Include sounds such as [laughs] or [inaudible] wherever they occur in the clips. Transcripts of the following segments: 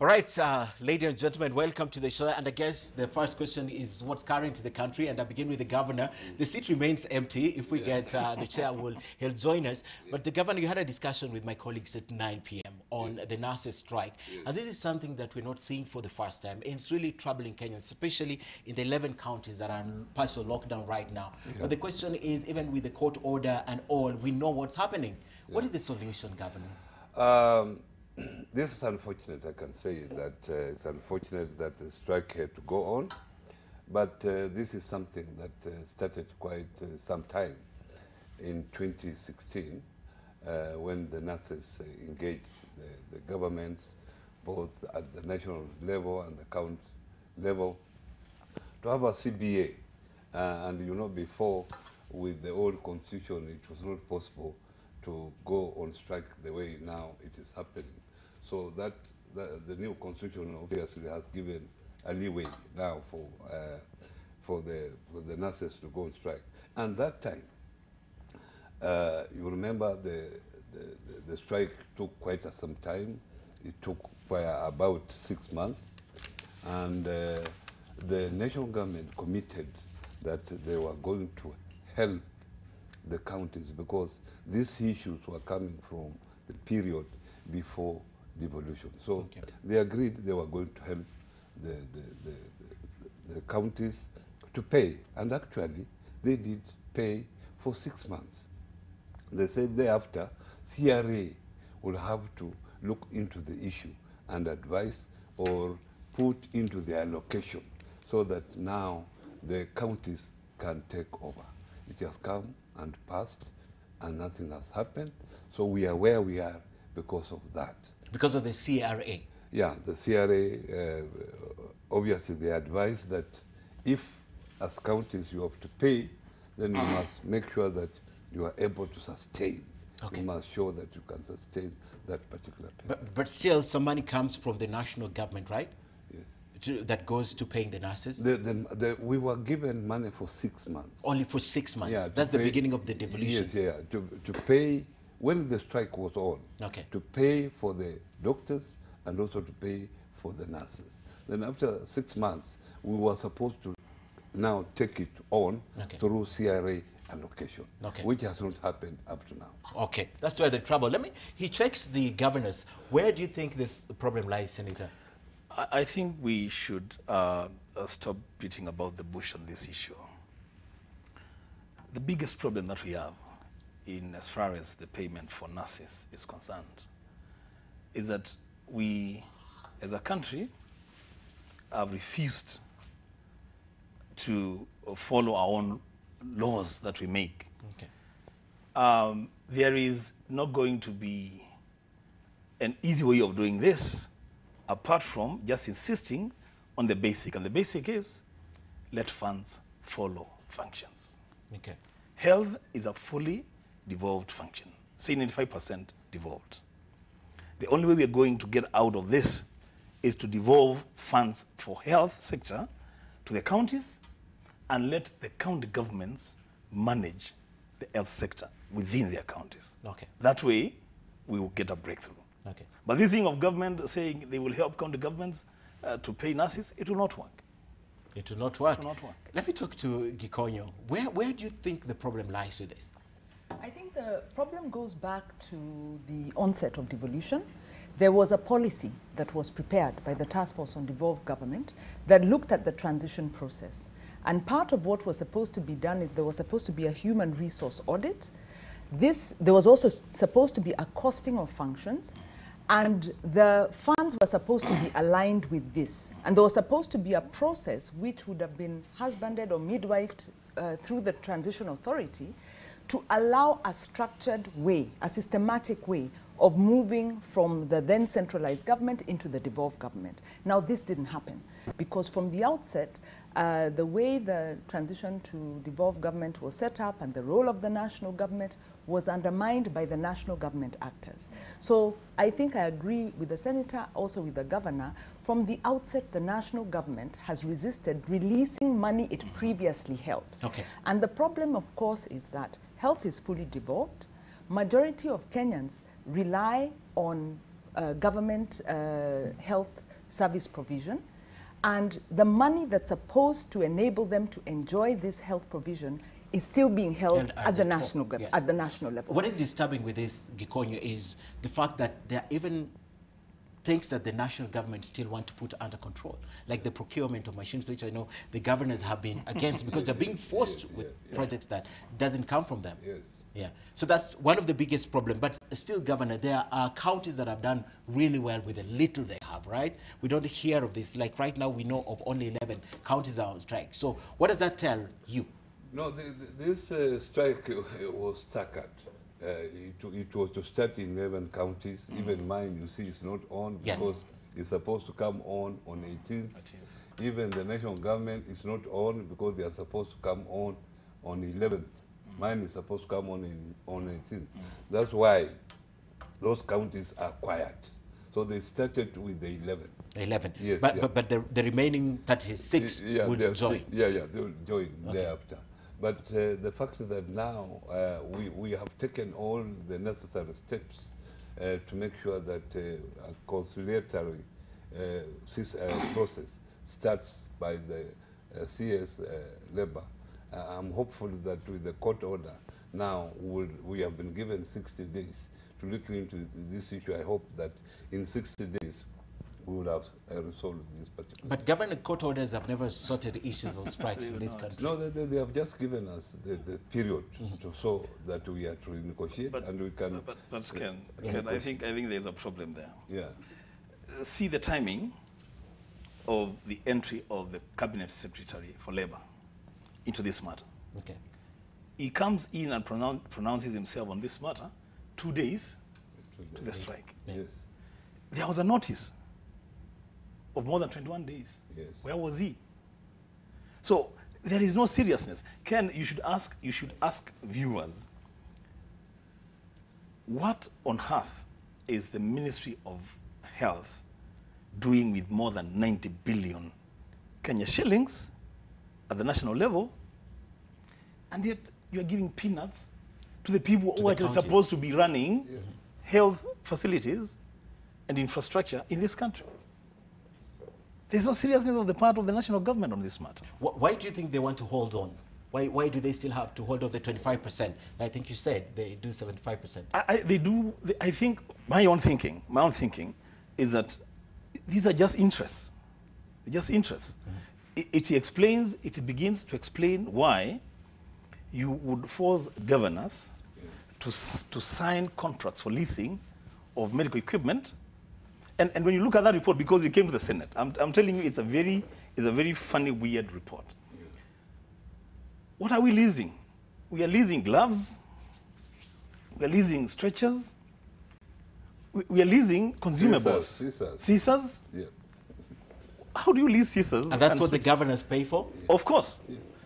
All right, uh, ladies and gentlemen, welcome to the show. And I guess the first question is what's current in the country? And I begin with the governor. The seat remains empty. If we get uh, the chair, will he'll join us. But the governor, you had a discussion with my colleagues at 9 p.m. on the nurses' strike. And this is something that we're not seeing for the first time. And it's really troubling Kenyans, especially in the 11 counties that are in partial lockdown right now. But the question is, even with the court order and all, we know what's happening. What is the solution, governor? Um, [clears throat] this is unfortunate, I can say that uh, it's unfortunate that the strike had to go on, but uh, this is something that uh, started quite uh, some time in 2016 uh, when the nurses uh, engaged the, the governments, both at the national level and the county level, to have a CBA. And you know, before with the old constitution, it was not possible to go on strike the way now it is happening. So that the, the new constitution obviously has given a leeway now for uh, for the for the nurses to go on strike. And that time, uh, you remember the, the, the, strike took quite some time. It took about six months, and uh, the national government committed that they were going to help the counties because these issues were coming from the period before devolution. So Okay. they agreed they were going to help the, the, the, the, the counties to pay. And actually, they did pay for six months. They said thereafter, CRA will have to look into the issue and advise or put into the allocation so that now the counties can take over. It has come and passed and nothing has happened. So we are where we are because of that. Because of the CRA. Yeah, the CRA, uh, obviously they advise that if as counties you have to pay, then you must make sure that you are able to sustain. Okay. You must show that you can sustain that particular payment. But, but still, some money comes from the national government, right? yes. To, that goes to paying the nurses? The, the, the, we were given money for six months. Only for six months. Yeah, That's the beginning of the devolution. Yes, yeah, to, to pay when the strike was on. Okay. To pay for the doctors and also to pay for the nurses. Then after six months, we were supposed to now take it on Okay. through CRA allocation, Okay. which has not happened up to now. Okay, that's where the trouble. Let me. He checks the governors. Where do you think this problem lies, Senator? I I think we should uh, uh, stop beating about the bush on this issue. The biggest problem that we have in as far as the payment for nurses is concerned is that we, as a country, have refused to follow our own laws that we make. Okay. Um, there is not going to be an easy way of doing this apart from just insisting on the basic. And the basic is let funds follow functions. Okay. Health is a fully devolved function, say 95% devolved. The only way we are going to get out of this is to devolve funds for health sector to the counties and let the county governments manage the health sector within their counties. Okay. That way, we will get a breakthrough. Okay. But this thing of government saying they will help county governments uh, to pay nurses, it will not work. It will not work. It will not work. Let me talk to Gikonyo. Where, where do you think the problem lies with this? I think the problem goes back to the onset of devolution. There was a policy that was prepared by the Task Force on Devolved Government that looked at the transition process. And part of what was supposed to be done is there was supposed to be a human resource audit. This, there was also supposed to be a costing of functions, and the funds were supposed to be aligned with this. And there was supposed to be a process which would have been husbanded or midwifed uh, through the transition authority to allow a structured way, a systematic way of moving from the then centralized government into the devolved government. Now, this didn't happen because from the outset, uh, the way the transition to devolved government was set up and the role of the national government was undermined by the national government actors. So I think I agree with the senator, also with the governor. From the outset, the national government has resisted releasing money it previously held. Okay. And the problem, of course, is that health is fully devolved. Majority of Kenyans rely on uh, government uh, health service provision, and the money that's supposed to enable them to enjoy this health provision is still being held at, the, national yes. at the national level. What is disturbing with this, Gikonyo, is the fact that there are even things that the national government still want to put under control, like the procurement of machines, which I know the governors have been against [laughs] because they're being forced with projects that doesn't come from them. Yes. Yeah. So that's one of the biggest problems. But still, Governor, there are counties that have done really well with the little they have, right? We don't hear of this. Like right now, we know of only 11 counties are on strike. So what does that tell you? No, the, the, this uh, strike [laughs] was staggered. Uh, it, it was to start in 11 counties. Mm. Even mine, you see, is not on Yes. because it's supposed to come on on 18th. Even the national government is not on because they are supposed to come on on 11th. Mm. Mine is supposed to come on in, on mm. 18th. That's why those counties are quiet. So they started with the 11. 11. Yes, But, yeah. but, but the, the remaining 36 yeah, would they'll join. see- Yeah, yeah, they'll join thereafter. But uh, the fact is that now uh, we, we have taken all the necessary steps uh, to make sure that uh, a conciliatory uh, uh, process starts by the CS labor. I'm hopeful that with the court order now we'll, we have been given 60 days to look into this issue. I hope that in 60 days we will have uh, resolved this particular But government court orders have never sorted issues of strikes in this [laughs] country. No, they, they, they have just given us the, the period to show that we are to renegotiate But- and we can. But, but Ken, Ken, I think I think there's a problem there. yeah. Uh, See the timing of the entry of the cabinet secretary for labor into this matter. Okay. He comes in and pronoun- pronounces himself on this matter two days to the strike. Yes. There was a notice of more than 21 days. Yes. Where was he? So there is no seriousness. Ken, you should ask, you should ask viewers, what on earth is the Ministry of Health doing with more than 90 billion Kenya shillings at the national level? And yet you are giving peanuts to the people To who the are counties. supposed to be running health facilities and infrastructure in this country. There's no seriousness on the part of the national government on this matter. Why do you think they want to hold on? Why, why do they still have to hold on the 25%? I think you said they do 75%. I, I, they do. They, I think my own thinking, my own thinking, is that these are just interests. They're just interests. Mm-hmm. It, it explains. It begins to explain why you would force governors to to sign contracts for leasing of medical equipment. And, and when you look at that report, because it came to the Senate, I'm, I'm telling you, it's a very, it's a very funny, weird report. What are we leasing? We are leasing gloves, we are leasing stretchers, we, we are leasing consumables. Scissors, scissors. Scissors? Yeah. How do you lease scissors? And that's what the governors pay for? Of course.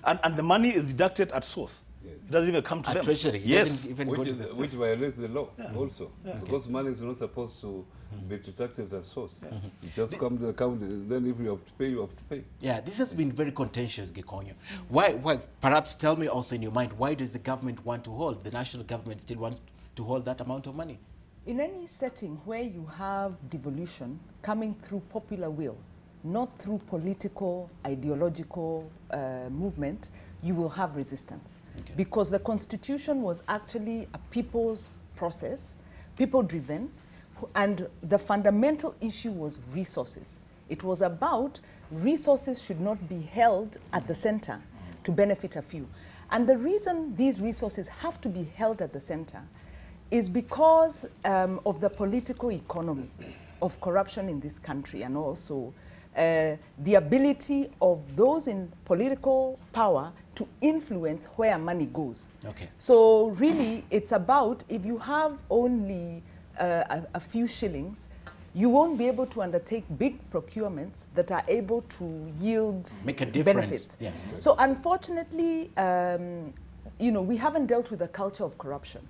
And, and the money is deducted at source. It doesn't even come to At them. Treasury. Yes. doesn't even go Which, to the which violates the law also. Because money is not supposed to be deducted at source. You just come to the county, then if you have to pay, you have to pay. Yeah, this has been very contentious, Gikonyo. Why, why, perhaps tell me also in your mind, why does the government want to hold, the national government still wants to hold that amount of money? In any setting where you have devolution coming through popular will, not through political, ideological uh, movement, you will have resistance. Because the constitution was actually a people's process, people driven, and the fundamental issue was resources. It was about resources should not be held at the center to benefit a few. And the reason these resources have to be held at the center is because um, of the political economy of corruption in this country and also uh, the ability of those in political power to influence where money goes. Okay. So really, it's about if you have only uh, a, a few shillings, you won't be able to undertake big procurements that are able to yield Make a difference, benefits. yes. So unfortunately, um, you know, we haven't dealt with a culture of corruption.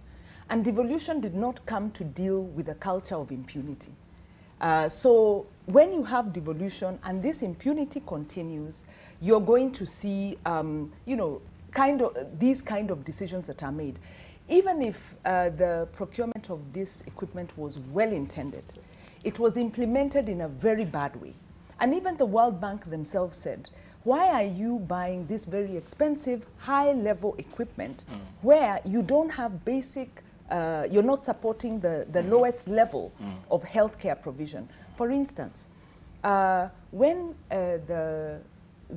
And devolution did not come to deal with a culture of impunity. Uh, so when you have devolution and this impunity continues, you're going to see, um, you know, kind of these kind of decisions that are made. Even if uh, the procurement of this equipment was well intended, it was implemented in a very bad way. And even the World Bank themselves said, why are you buying this very expensive, high level equipment where you don't have basic, uh, you're not supporting the, the lowest level of healthcare provision? For instance, uh, when uh, the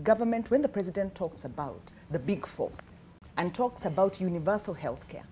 government, when the president talks about the big four and talks about universal healthcare,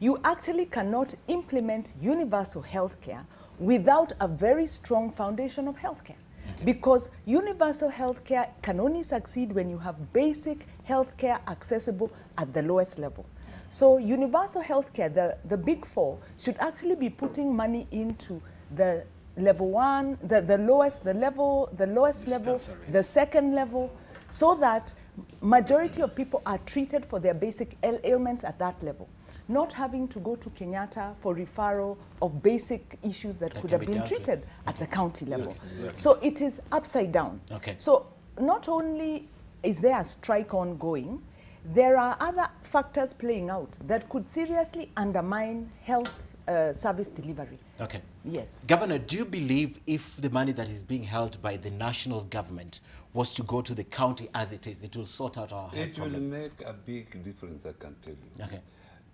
you actually cannot implement universal healthcare without a very strong foundation of health healthcare. Because universal healthcare can only succeed when you have basic healthcare accessible at the lowest level. So universal healthcare, the, the big four, should actually be putting money into the level one, the, the lowest, the level, the lowest level, the second level, so that majority of people are treated for their basic ail- ailments at that level. Not having to go to Kenyatta for referral of basic issues that, That could have be been dealt with. treated at the county level. So it is upside down. Okay. So not only is there a strike ongoing, there are other factors playing out that could seriously undermine health uh, service delivery. Okay. Yes. Governor, do you believe if the money that is being held by the national government was to go to the county as it is, it will sort out our health It will problem? make a big difference, I can tell you. Okay.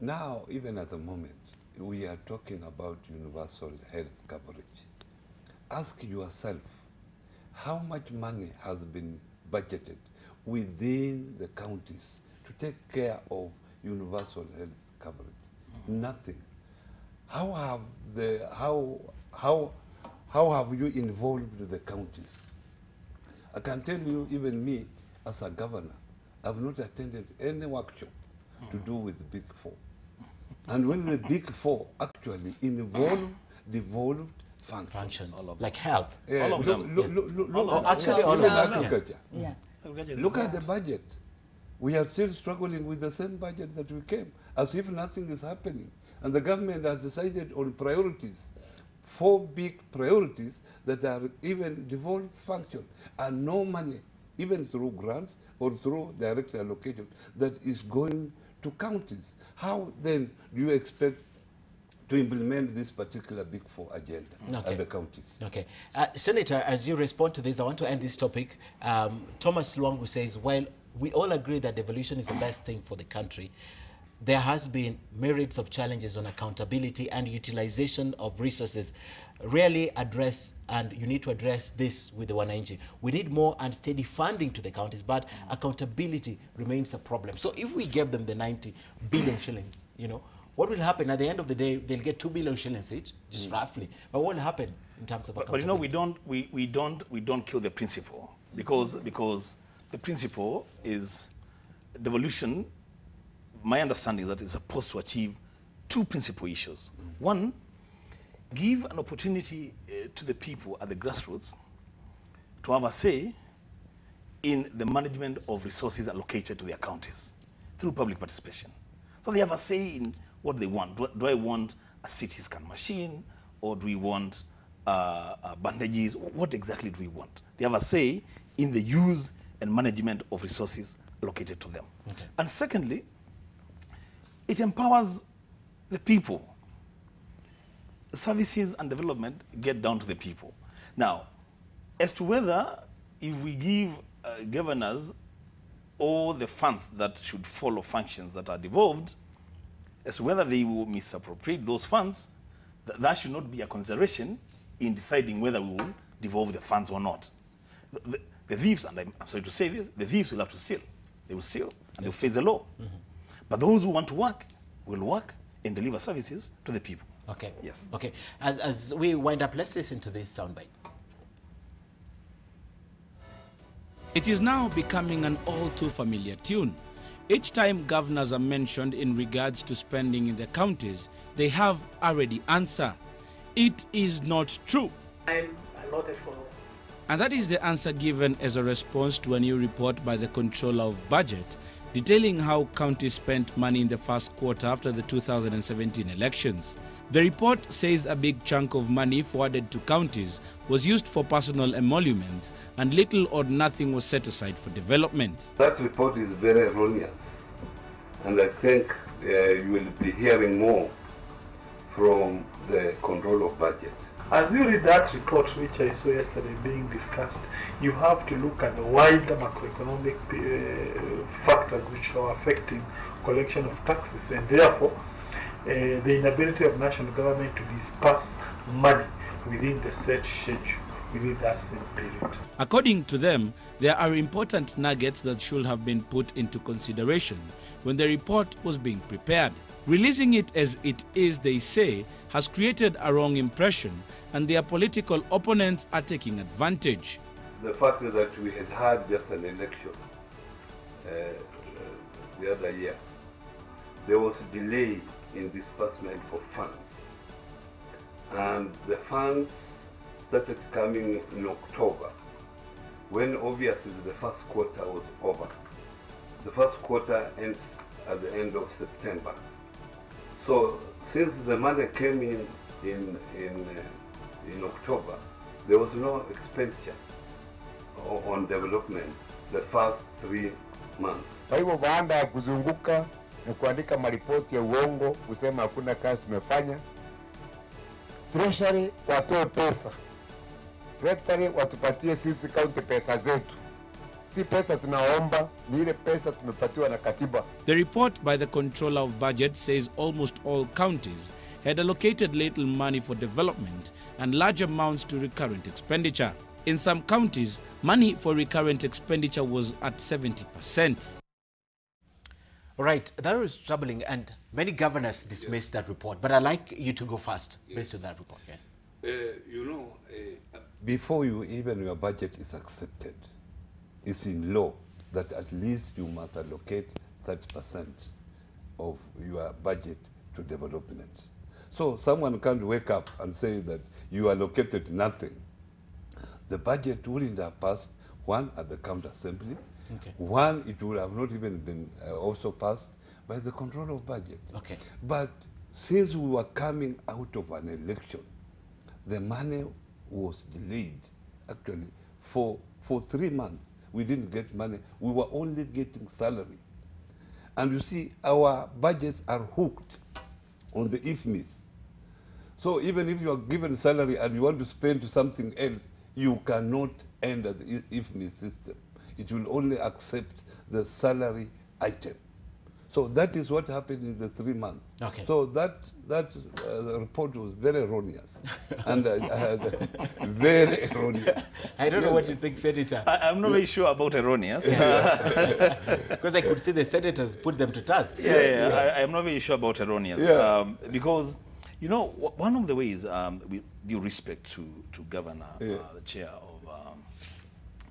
Now, even at the moment, we are talking about universal health coverage. Ask yourself, how much money has been budgeted within the counties to take care of universal health coverage? Mm. Nothing. How have the how how how have you involved the counties? I can tell you, even me, as a governor, I've not attended any workshop to do with the Big Four. And when the Big Four actually involve devolved functions. Functions like health. Yeah, All of them. look, look, look, look of Actually, all even of them, yeah. agriculture. Yeah. Look at the budget. We are still struggling with the same budget that we came, as if nothing is happening. And the government has decided on priorities, four big priorities that are even devolved function, and no money, even through grants or through direct allocation, that is going to counties. How then do you expect to implement this particular big four agenda Okay. at the counties? Okay. Uh, Senator, as you respond to this, I want to end this topic. Um, Thomas Luangu says, well, we all agree that devolution is the best thing for the country. There has been myriads of challenges on accountability and utilization of resources. Really address, and you need to address this with the Wananchi. We need more and steady funding to the counties, but accountability remains a problem. So if we give them the 90 billion shillings, you know, what will happen at the end of the day? They'll get 2 billion shillings each, just mm. roughly. But what will happen in terms of But, but you know, we don't, we, we, don't, we don't kill the principle because, because the principle is devolution. My understanding is that it's supposed to achieve two principal issues. One, give an opportunity uh, to the people at the grassroots to have a say in the management of resources allocated to their counties through public participation. So they have a say in what they want. Do, do I want a CT scan machine or do we want uh, uh, bandages? What exactly do we want? They have a say in the use and management of resources allocated to them. And secondly, it empowers the people services and development get down to the people. Now, as to whether if we give uh, governors all the funds that should follow functions that are devolved, as to whether they will misappropriate those funds, th- that should not be a consideration in deciding whether we will devolve the funds or not. The, the, the thieves, and I'm, I'm sorry to say this, the thieves will have to steal. They will steal and they'll face the law. But those who want to work will work and deliver services to the people. Okay. Yes. Okay. As, as we wind up, let's listen to this soundbite. It is now becoming an all too familiar tune. Each time governors are mentioned in regards to spending in the counties, they have a ready answer. It is not true. I'm allotted for And that is the answer given as a response to a new report by the Controller of Budget detailing how counties spent money in the first quarter after the 2017 elections. The report says a big chunk of money forwarded to counties was used for personal emoluments and little or nothing was set aside for development. That report is very erroneous, and I think uh, you will be hearing more from the control of budget. As you read that report, which I saw yesterday being discussed, you have to look at the wider macroeconomic uh, factors which are affecting collection of taxes, and therefore uh, the inability of national government to disperse money within the set schedule within that same period. According to them, there are important nuggets that should have been put into consideration when the report was being prepared. Releasing it as it is, they say, has created a wrong impression and their political opponents are taking advantage. The fact that we had had just an election uh, uh, the other year. There was delay in disbursement of funds. And the funds started coming in October, when obviously the first quarter was over. The first quarter ends at the end of September. So since the money came in in in, uh, in October, there was no expenditure on development the first three months. Kwa hivyo baada ya kuzunguka na kuandika maripoti ya uongo kusema hakuna kazi tumefanya, treasury watoe pesa, treasury watupatie sisi kaunti pesa zetu, si pesa tunaomba, ni ile pesa tumepatiwa na katiba. The report by the Controller of Budget says almost all counties had allocated little money for development and large amounts to recurrent expenditure. In some counties, money for recurrent expenditure was at 70%. All right, that was troubling, and many governors dismissed that report. But I'd like you to go first based on that report. Yes. Uh, you know, uh, before you even your budget is accepted, it's in law that at least you must allocate 30% of your budget to development. So someone can't wake up and say that you allocated nothing. The budget wouldn't have passed, one, at the county assembly, Okay. one, it would have not even been uh, also passed by the control of budget. Okay. But since we were coming out of an election, the money was delayed actually for, for three months. We didn't get money. We were only getting salary. And you see, our budgets are hooked on the IFMIS. So even if you are given salary and you want to spend to something else, you cannot enter the IFMIS system. It will only accept the salary item. So that is what happened in the three months. Okay. So that that uh, report was very erroneous, [laughs] and uh, uh, very erroneous. I don't know what you think, Senator, I, I'm not very sure about erroneous. because [laughs] I could see the senators put them to task. yeah, yeah, I, I'm not very sure about erroneous. Yeah. Um, because, you know, wh- one of the ways, um, with due respect to, to Governor, Yeah. uh, the chair of um,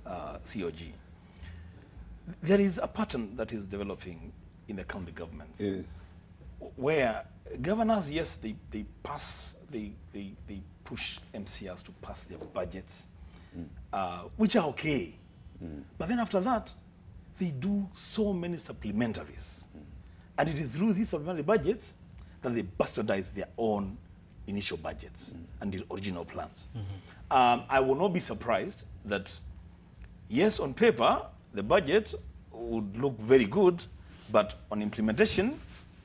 uh, COG, there is a pattern that is developing in the county governments Yes. where governors, yes, they, they pass, they, they, they push MCAs to pass their budgets, mm. uh, which are okay. Mm. But then after that, they do so many supplementaries. Mm. And it is through these supplementary budgets that they bastardize their own initial budgets and the original plans. Mm-hmm. Um, I will not be surprised that, yes, on paper, the budget would look very good, but on implementation,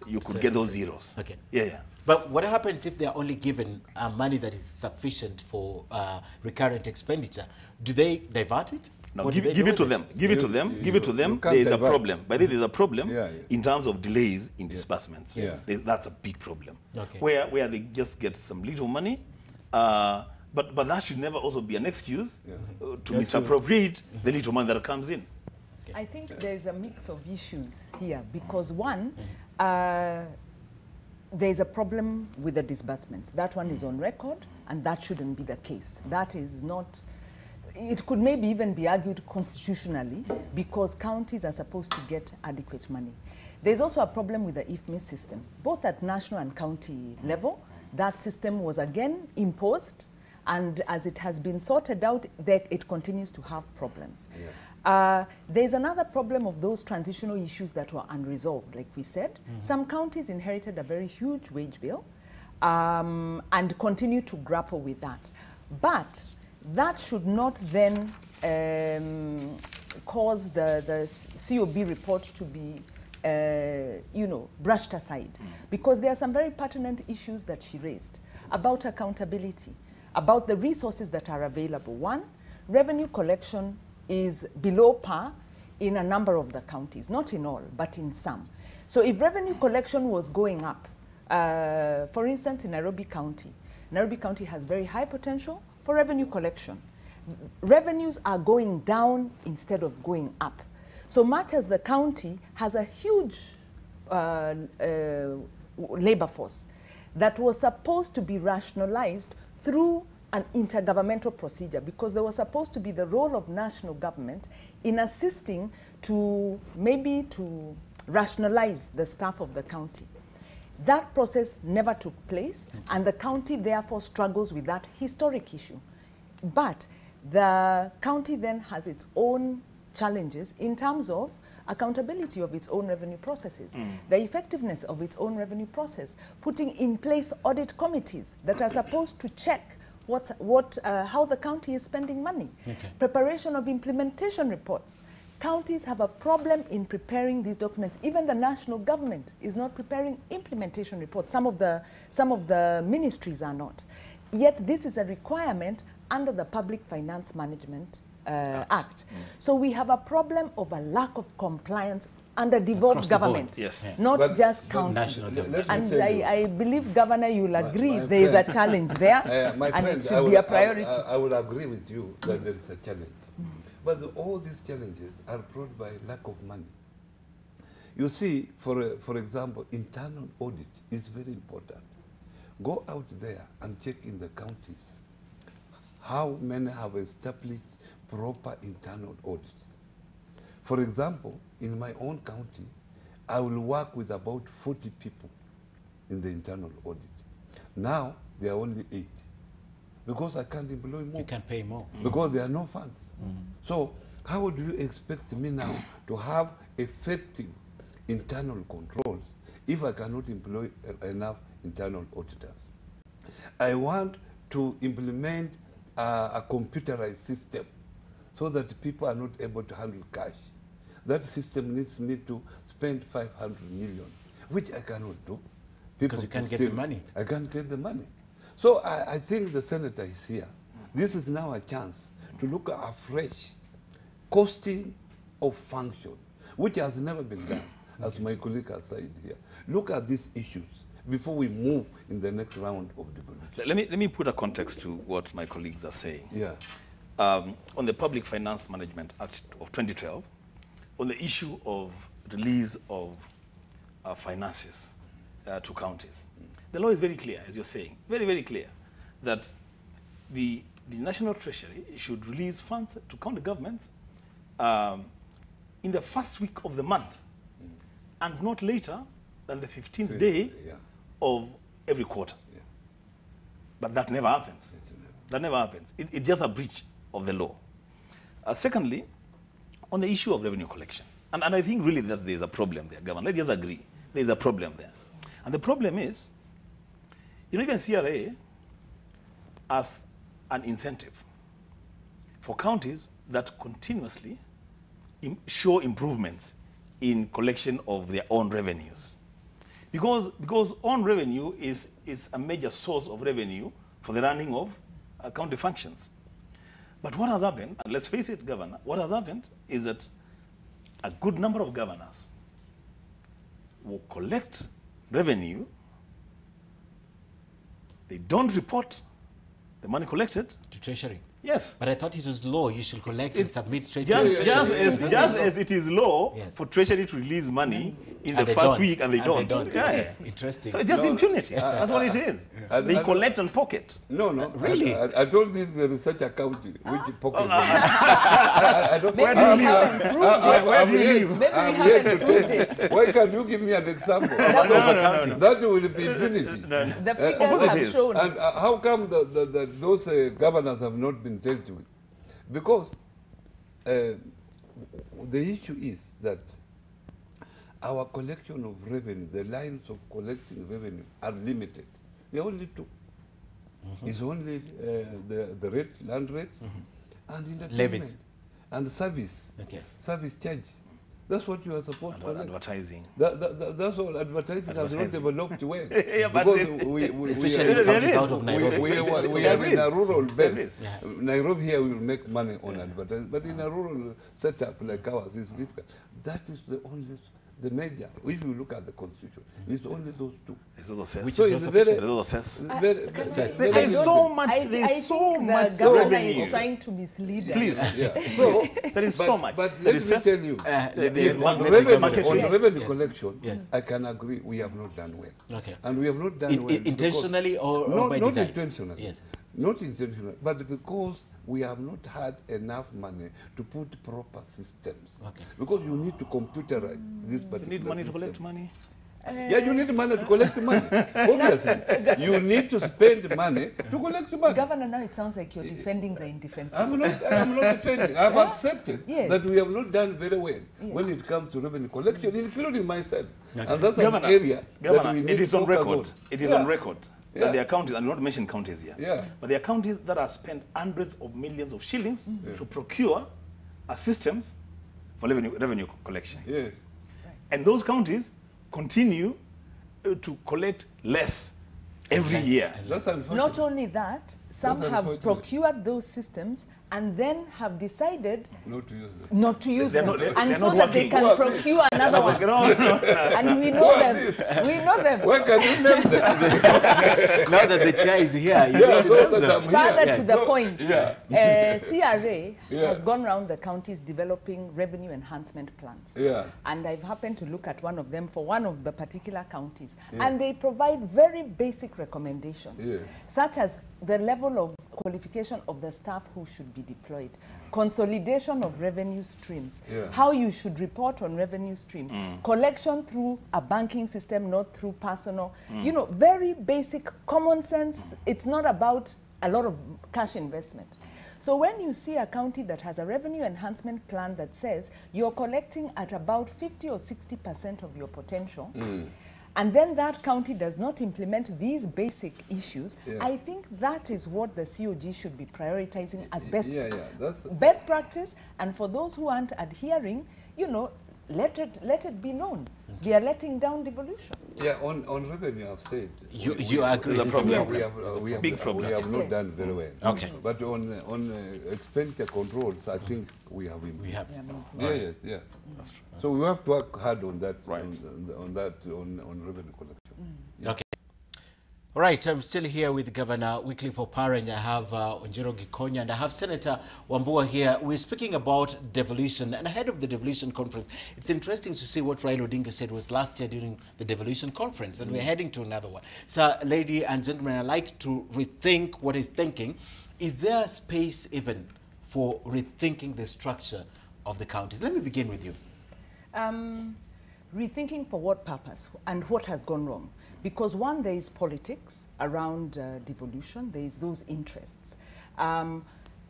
you could get those zeros. Okay. Yeah, yeah. But what happens if they are only given uh, money that is sufficient for uh, recurrent expenditure? Do they divert it? Now give, give it to with them. Give it to them. you- give it to them. can't There is a problem. By the there's a problem Yeah, yeah. in terms of delays in disbursements. Yes. There- That's a big problem. Okay. Where where they just get some little money, uh, but but that should never also be an excuse uh, to misappropriate the little money that comes in. I think there's a mix of issues here mm-hmm. because one, mm-hmm. uh, there's a problem with the disbursements. That one is mm-hmm. on record, and that shouldn't be the case. That is not. It could maybe even be argued constitutionally because counties are supposed to get adequate money. There's also a problem with the IFMIS system, both at national and county level. That system was again imposed, and as it has been sorted out, that it continues to have problems. Uh, there's another problem of those transitional issues that were unresolved, like we said. Some counties inherited a very huge wage bill um, and continue to grapple with that. But that should not then um, cause the, the COB report to be, uh, you know, brushed aside. Because there are some very pertinent issues that she raised about accountability, about the resources that are available. One, revenue collection is below par in a number of the counties, not in all, but in some. So if revenue collection was going up, uh, for instance, in Nairobi County, Nairobi County has very high potential for revenue collection. Revenues are going down instead of going up. So much as the county has a huge uh, uh, labor force that was supposed to be rationalized through an intergovernmental procedure because there was supposed to be the role of national government in assisting to maybe to rationalize the staff of the county. That process never took place, and the county therefore struggles with that historic issue. But the county then has its own challenges in terms of accountability of its own revenue processes, mm. the effectiveness of its own revenue process, putting in place audit committees that are supposed to check what's, what, uh, how the county is spending money, preparation of implementation reports. Counties have a problem in preparing these documents. Even the national government is not preparing implementation reports. Some of the, some of the ministries are not. Yet this is a requirement under the Public Finance Management uh, Act. So we have a problem of a lack of compliance under devolved Across board. government, Yes. Yeah. not But- just but county. national Let- government. let me And. I, I believe, Governor, you'll agree my there is a friend- challenge there, [laughs] Uh, my and friend, it I should will, be a priority. I, I will agree with you that there is a challenge. But the- all these challenges are brought by lack of money. You see, for, uh, for example, internal audit is very important. Go out there and check in the counties how many have established proper internal audits. For example, in my own county, I will work with about 40 people in the internal audit. Now, there are only eight because I can't employ more You can pay more. because there are no funds. So how do you expect me now to have effective internal controls if I cannot employ enough internal auditors? I want to implement uh, a computerized system so that people are not able to handle cash. That system needs me to spend 500 million, which I cannot do. Because you can't get the money. I can't get the money. So I, I think the senator is here. This is now a chance to look at afresh costing of function, which has never been done, as my colleague has said here. Look at these issues before we move in the next round of devolution. Let me, let me put a context to what my colleagues are saying. Yeah. um, on the Public Finance Management Act of 2012, on the issue of release of uh, finances uh, to counties. The law is very clear, as you're saying, very, very clear, that the, the National Treasury should release funds to county governments um, in the first week of the month and not later than the 15th day Yeah. of every quarter. Yeah. But that never happens. That never happens. It, it's just a breach of the law. Uh, secondly, on the issue of revenue collection, and, and I think really that there's a problem there, Governor. Let's just agree. There's a problem there. And the problem is, you know, even CRA as an incentive for counties that continuously im- show improvements in collection of their own revenues. Because, because own revenue is, is a major source of revenue for the running of uh, county functions. But what has happened, and let's face it, Governor, what has happened is that a good number of governors will collect revenue, they don't report the money collected. To Treasury. Yes. But I thought it was law. You should collect and submit straight to Just, just, Treasury. as, just [laughs] as it is law Yes. for Treasury to release money mm-hmm. In the first don't. week and they And don't. they don't. Yeah. Yeah. Interesting. So it's just No, impunity. That's what it is. I- they I- collect and pocket. No, no. really? I, I, I don't think there is such a county which pockets. money. I, I don't, Maybe I- we I- haven't proved it. I'm do you here- live? Maybe we haven't proved tell- Why can't you give me an example of no, a no, county? no. That will be impunity. The Uh, figures what have shown. And uh, how come the, the, the, those uh, governors have not been dealt with? Because uh, the issue is that our collection of revenue, the lines of collecting revenue are limited. There are only 2 It's only uh, the, the rates, land rates, and entertainment. Levies. And service, Okay. service charge. That's what you are supposed to collect. advertising. That, that, that, that's all. Advertising, has not Advertising. developed well. [laughs] Yeah, because we, we, Especially we are, out of we, Nairobi. we, are, we There are in a rural base. Yeah. Nairobi here will make money on advertising, but in a rural setup like ours, it's difficult. That is the only, the major. If you look at the constitution, it's only those two. It's also says. Which So it's very- It also says. Very, very, Yes. very There is so much. I, there I so think the much governor revenue. is trying to mislead. Please. Yeah. So there is But, so much. but let me tell you, Uh, there- there is the- one- on revenue, market on rate. revenue Yes. collection, Yes. I can agree we have not done well. Okay. And we have not done In- well. intentionally or- or not, by not design? intentionally. Yes. Not intentionally, but because we have not had enough money to put proper systems. Okay. Because you need to computerize this You need money to collect system. money. Yeah, you need money to collect money. [laughs] Obviously, you need to spend money to collect money. Governor, now it sounds like you're defending the indefensible. I'm not, I'm not defending. I've accepted Yes. that we have not done very well Yes. when it comes to revenue collection, including myself. And that's Governor, an area Governor, that we need it is to on focus record. on. It is Yeah. on record Yeah. that there are counties, and I not mention counties here, Yeah. but there are counties that have spent hundreds of millions of shillings to procure uh, systems for revenue, revenue collection. Yes. And those counties continue uh, to collect less every year. That's unfortunate. Not only that, some That's have procured those systems and then have decided not to use them. not to use They're them. not- they're- and they're so not that they can Who are procure another one. No, no, no. And we know them. We know them. Why can you name them? [laughs] now that the chair is here, you yeah, to so name them. Further here. to the So- point, Yeah. uh, CRA Yeah. has gone around the counties developing revenue enhancement plans. Yeah. And I've happened to look at one of them for one of the particular counties. And they provide very basic recommendations, Yes. such as the level of qualification of the staff who should be deployed, consolidation of revenue streams, Yeah. how you should report on revenue streams, mm. collection through a banking system, not through personal. Mm. You know, very basic common sense. Mm. It's not about a lot of cash investment. So when you see a county that has a revenue enhancement plan that says you're collecting at about 50 or 60% of your potential, and then that county does not implement these basic issues, Yeah. I think that is what the COG should be prioritizing as best Yeah, yeah. That's best practice. And for those who aren't adhering you know let it let it be known. We are letting down devolution yeah. On on revenue, I've said You- we- you we- agree we- there's a we have- problem. We have, uh, we have, Big problem. We have not Yes. done very well. Okay. But on uh, on uh, expenditure controls, I think we have improved. We have. Yeah, yes, yeah. That's true. So we have to work hard on that, Right. on, on that, on, on revenue collection. All right, I'm still here with Governor Wycliffe Oparanya. I have uh, Onjiro Gikonyo and I have Senator Wambua here. We're speaking about devolution and ahead of the devolution conference. It's interesting to see what Raila Odinga said was last year during the devolution conference and we're heading to another one. So, lady and gentlemen, I'd like to rethink what he's thinking. Is there space even for rethinking the structure of the counties? Let me begin with you. um, rethinking for what purpose and what has gone wrong because one there is politics around uh, devolution there is those interests. Um,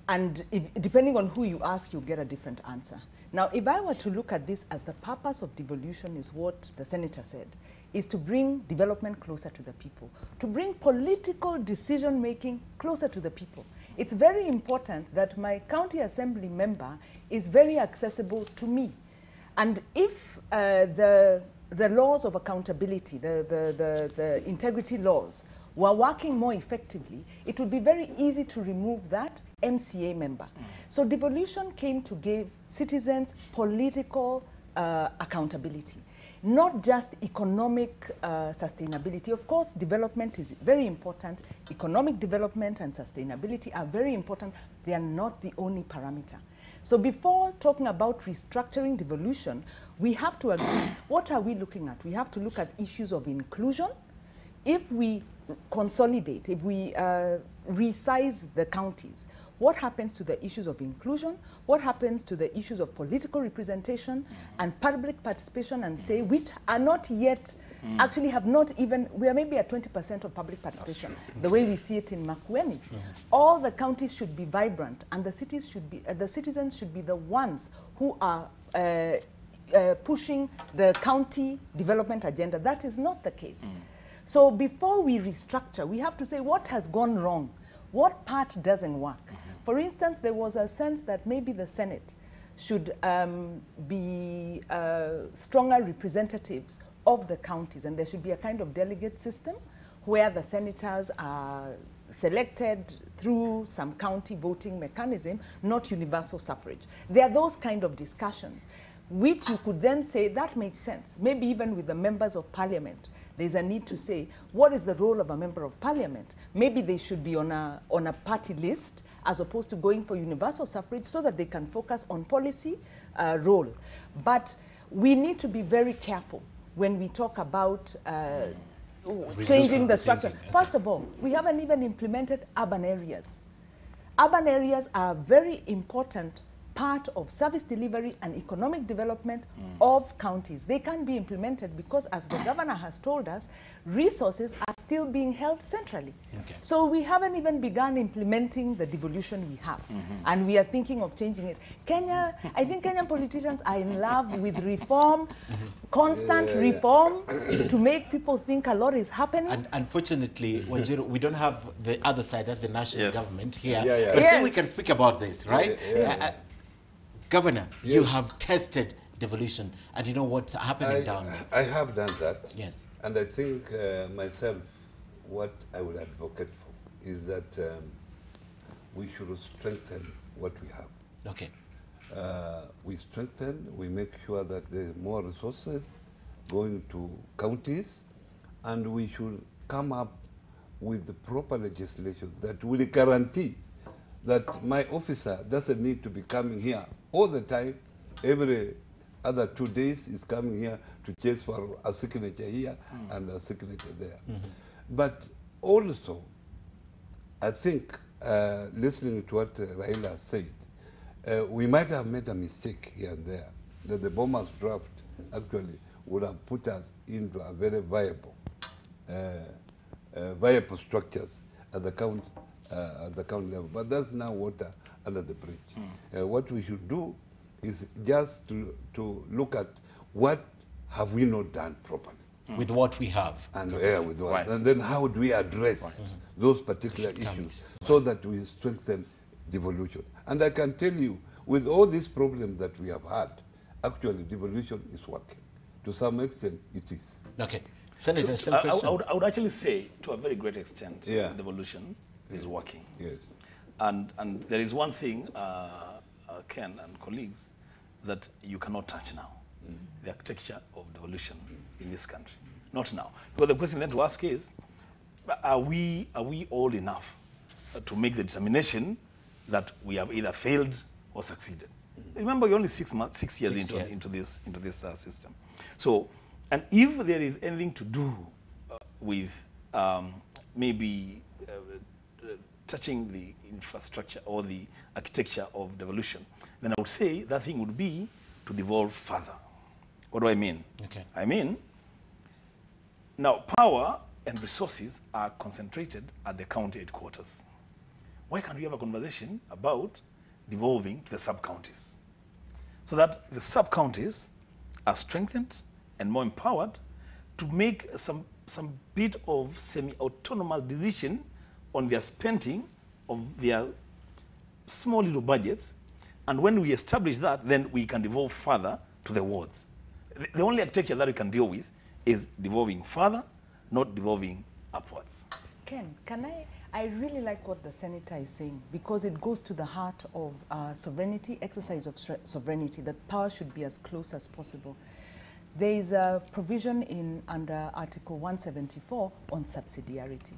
and if, depending on who you ask you get a different answer. Now if i were to look at this as the purpose of devolution is what the senator said is to bring development closer to the people to bring political decision making closer to the people. It's very important that my county assembly member is very accessible to me. And if uh, the, the laws of accountability, the, the, the, the integrity laws, were working more effectively, it would be very easy to remove that MCA member. So devolution came to give citizens political uh, accountability, not just economic uh, sustainability. Of course, development is very important. Economic development and sustainability are very important. They are not the only parameter. So before talking about restructuring devolution, we have to agree, [coughs] what are we looking at? We have to look at issues of inclusion. If we consolidate, if we uh, resize the counties, what happens to the issues of inclusion? What happens to the issues of political representation and public participation and say, which are not yet, actually have not even, we are maybe at 20% of public participation, the way we see it in Makueni. All the counties should be vibrant and the cities should be, uh, the citizens should be the ones who are uh, uh, pushing the county development agenda. That is not the case. So before we restructure, we have to say what has gone wrong, what part doesn't work. For instance, there was a sense that maybe the Senate should um, be uh, stronger representatives of the counties, and there should be a kind of delegate system where the senators are selected through some county voting mechanism, not universal suffrage. There are those kind of discussions, which you could then say that makes sense. Maybe even with the members of parliament, there's a need to say what is the role of a member of parliament. Maybe they should be on a on a party list as opposed to going for universal suffrage, so that they can focus on policy uh, role. But we need to be very careful when we talk about. Uh, changing the structure. First of all, we haven't even implemented urban areas. Urban areas are very important part of service delivery and economic development mm. of counties. They can be implemented because, as the governor has told us, resources are still being held centrally. So we haven't even begun implementing the devolution we have. Mm-hmm. And we are thinking of changing it. Kenya, I think Kenyan politicians are in love with reform, mm-hmm. constant reform, to make people think a lot is happening. And unfortunately, Wanjiru, we don't have the other side, that's the national Yes. government here. Yeah, yeah. But still, we can speak about this, right? Uh, uh, Governor, you have tested devolution, and you know what's happening down there. I, I have done that. Yes. And I think uh, myself, what I would advocate for is that um, we should strengthen what we have. Okay. Uh, we strengthen, we make sure that there's more resources going to counties, and we should come up with the proper legislation that will guarantee that my officer doesn't need to be coming here all the time, every other two days is coming here to chase for a signature here and a signature there. But also, I think, uh, listening to what uh, Raila said, uh, we might have made a mistake here and there, that the Bomas draft actually would have put us into a very viable, uh, uh, viable structures at the count, uh, at the county level. But that's now water under the bridge. Uh, what we should do is just to, to look at what have we not done properly With what we have. and yeah, with what, Right. and then how do we address those particular issues so that we strengthen devolution? And I can tell you, with all these problems that we have had, actually devolution is working. To some extent, it is. Okay. Senator, same I, I- question. I would, I would actually say, to a very great extent, Yeah. devolution is working. Yes. And, and there is one thing, uh, uh, Ken and colleagues, that you cannot touch now the architecture of devolution in this country. Not now. Because the question then to ask is are we, are we old enough uh, to make the determination that we have either failed or succeeded? Remember, you're only six, months, six years, Six into, years. into this, into this uh, system. So, and if there is anything to do uh, with um, maybe uh, touching the infrastructure or the architecture of devolution, then I would say that thing would be to devolve further. What do I mean? Okay. I mean, now power and resources are concentrated at the county headquarters. Why can't we have a conversation about devolving to the sub-counties? So that the sub-counties are strengthened and more empowered to make some, some bit of semi-autonomous decision on their spending of their small little budgets. And when we establish that, then we can devolve further to the wards. The- only architecture that we can deal with is devolving further, not devolving upwards. Ken, can I? I really like what the senator is saying because it goes to the heart of uh, sovereignty, exercise of sovereignty, that power should be as close as possible. There is a provision in under Article 174 on subsidiarity.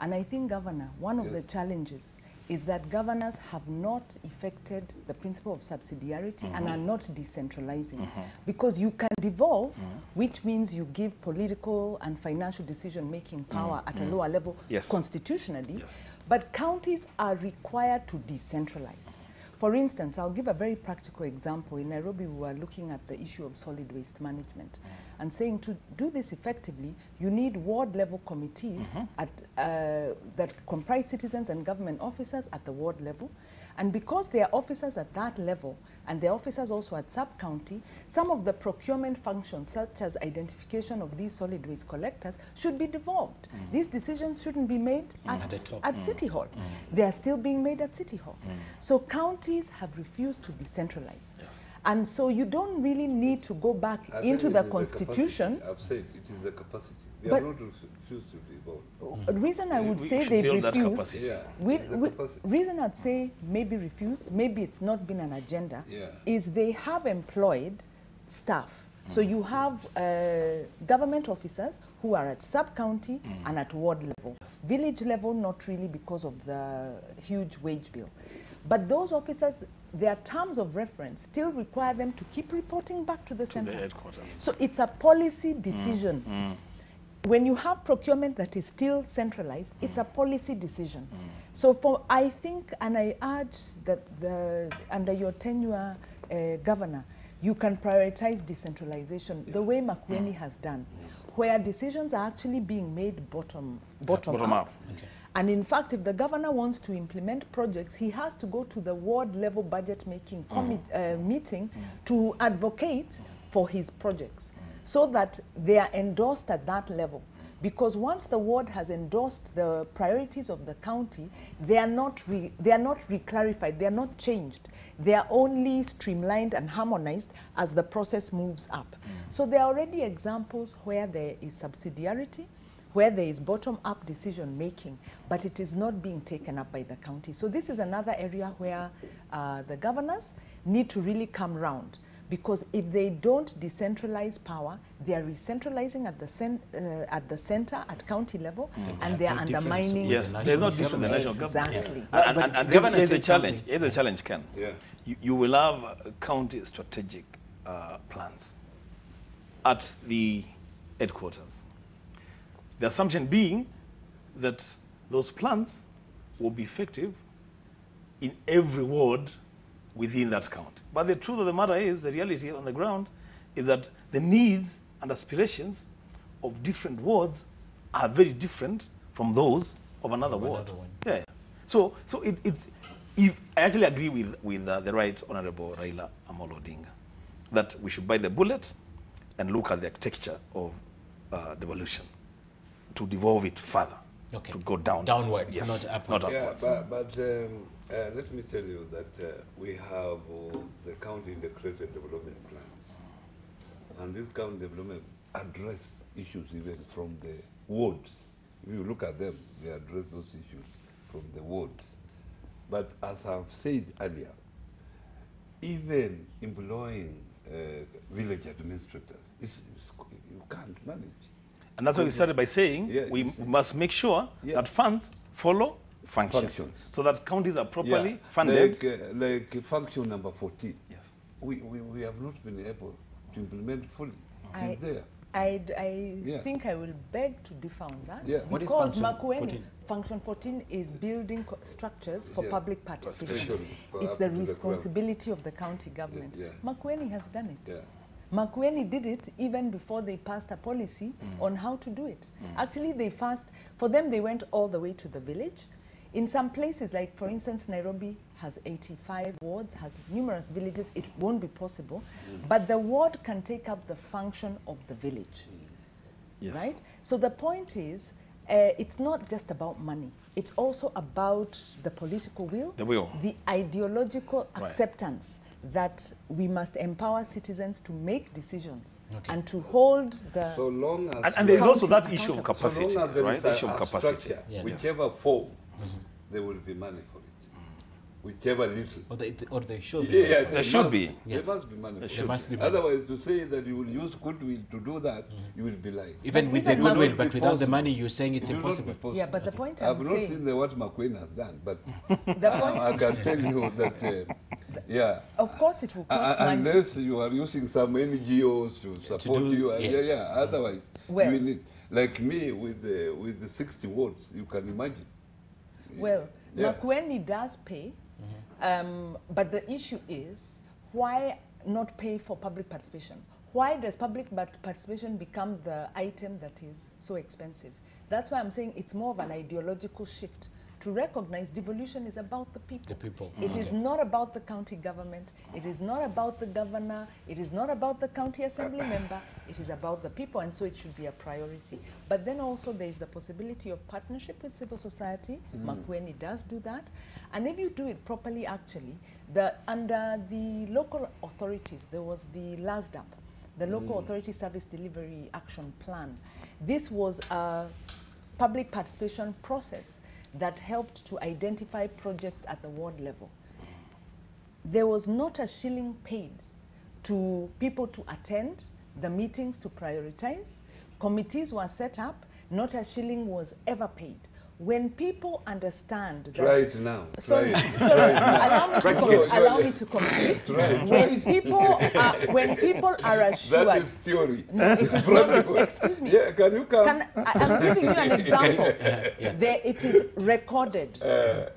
And I think, Governor, one of the challenges is that governors have not effected the principle of subsidiarity and mm-hmm. are not decentralizing. Mm-hmm. Because you can devolve, mm-hmm. which means you give political and financial decision-making power at a lower level Yes. constitutionally, Yes. but counties are required to decentralize. For instance, I'll give a very practical example. In Nairobi, we were looking at the issue of solid waste management and saying to do this effectively, you need ward level committees mm-hmm. at, uh, that comprise citizens and government officers at the ward level. And because they are officers at that level, and they're officers also at sub-county, some of the procurement functions, such as identification of these solid waste collectors, should be devolved. Mm-hmm. These decisions shouldn't be made mm. at, At top. at mm. City Hall. Mm. They are still being made at City Hall. So counties have refused to decentralize. And so you don't really need to go back I into the constitution. capacity. I've said it is the capacity. They But- have not refused to devolve. The reason I would We say they've refused. Yeah, we, the we- reason I'd say maybe refused, maybe it's not been an agenda, Yeah. is they have employed staff. So you have uh, government officers who are at sub-county and at ward level. Village level, not really because of the huge wage bill. But those officers, their terms of reference still require them to keep reporting back to the To center. the headquarters. So it's a policy decision. Mm, mm. When you have procurement that is still centralized, it's a mm. policy decision. So for I think, and I urge that the under your tenure, uh, governor, you can prioritize decentralization the way Makueni has done, where decisions are actually being made bottom bottom, Bottom up. up. And in fact, if the governor wants to implement projects, he has to go to the ward level budget making mm. commit, uh, mm. meeting mm. to advocate for his projects so that they are endorsed at that level. Because once the ward has endorsed the priorities of the county, they are not re, they are not reclarified, they are not changed. They are only streamlined and harmonized as the process moves up. So there are already examples where there is subsidiarity, where there is bottom-up decision making, but it is not being taken up by the county. So this is another area where uh, the governors need to really come round. Because if they don't decentralize power, they are re-centralizing at the, cen- uh, at the center, at county level, and they are no undermining. Yes, the there's no national difference in the national Exactly. government. But- And, but and, and governor here's the challenge. something. Here's the challenge, Ken. Yeah. You, you will have uh, county strategic uh, plans at the headquarters. The assumption being that those plans will be effective in every ward within that county. But the truth of the matter is, the reality on the ground is that the needs and aspirations of different wards are very different from those of another Of ward. another. Yeah. So, so it, it's, if, I actually agree with, with uh, the right honorable Raila Amolo Odinga that we should buy the bullet and look at the architecture of uh, devolution to devolve it further, Okay. to go down. Downwards, yes, not upwards. Not Yeah, upwards. but, but um, uh, let me tell you that uh, we have uh, the county integrated development plans. And this county development address issues even from the wards. If you look at them, they address those issues from the wards. But as I've said earlier, even employing uh, village administrators, is, is, you can't manage. And that's why we started by saying Yeah, we you must make sure Yeah. that funds follow functions, Functions. so that counties are properly Yeah, funded. Like, uh, like function number 14. Yes. We, we, we have not been able to implement fully. I- It's there. I, I Yeah. think I will beg to differ on that. Yeah. What is because function Makueni, 14? function 14 is building co- structures for Yeah. public participation. Participation for It's the to the responsibility of the county government. yeah. Makueni has done it. Makueni did it even before they passed a policy mm. on how to do it. Mm. Actually, they first, for them, they went all the way to the village. In some places, like for instance, Nairobi has 85 wards, has numerous villages, it won't be possible. Mm. But the ward can take up the function of the village Yes. right? So the point is, uh, it's not just about money. It's also about the political will, The will. the ideological Right. acceptance that we must empower citizens to make decisions Okay. and to hold the. So long as And, and there's also that issue of capacity, so long as there right? is The a, a capacity. structure, Yeah. whichever form, mm-hmm. there will be money for it. Whichever little. Or they, or they should be. Yeah, There should must, be. There Yes. must be money. There for should it. must be money. Otherwise, to say that you will use goodwill to do that, you will be lying. Even But with the goodwill, but not be without the money, you're saying it's It will not be impossible. Yeah, but the point I've I'm not saying, seen the, what Makueni has done, but [laughs] the I, point, [laughs] I can tell you that, uh, [laughs] yeah, of course, it will Uh, cost money. unless you are using some NGOs to support do- you, uh, yes. yeah, yeah. Otherwise, Well- you need like me with the with the 60 wards. You can imagine. Well, Yeah. Makueni does pay, um, but the issue is why not pay for public participation? Why does public participation become the item that is so expensive? That's why I'm saying it's more of an ideological shift to recognize devolution is about the people. The people. It is not about the county government. It is not about the governor. It is not about the county assembly member. It is about the people, and so it should be a priority. But then also there is the possibility of partnership with civil society. Mm-hmm. Makueni does do that, and if you do it properly, actually, the under the local authorities there was the LASDAP, the Local mm. Authority Service Delivery Action Plan. This was a public participation process that helped to identify projects at the ward level. There was not a shilling paid to people to attend the meetings to prioritize. Committees were set up, not a shilling was ever paid. When people understand that Try it now. Try [laughs] Sorry, it. sorry. allow me to com- allow me to complete. When people are when people are assured, That is theory. it is not. Excuse me. Yeah, can you come? Can, I, I'm giving you an example. [laughs] There, it is recorded.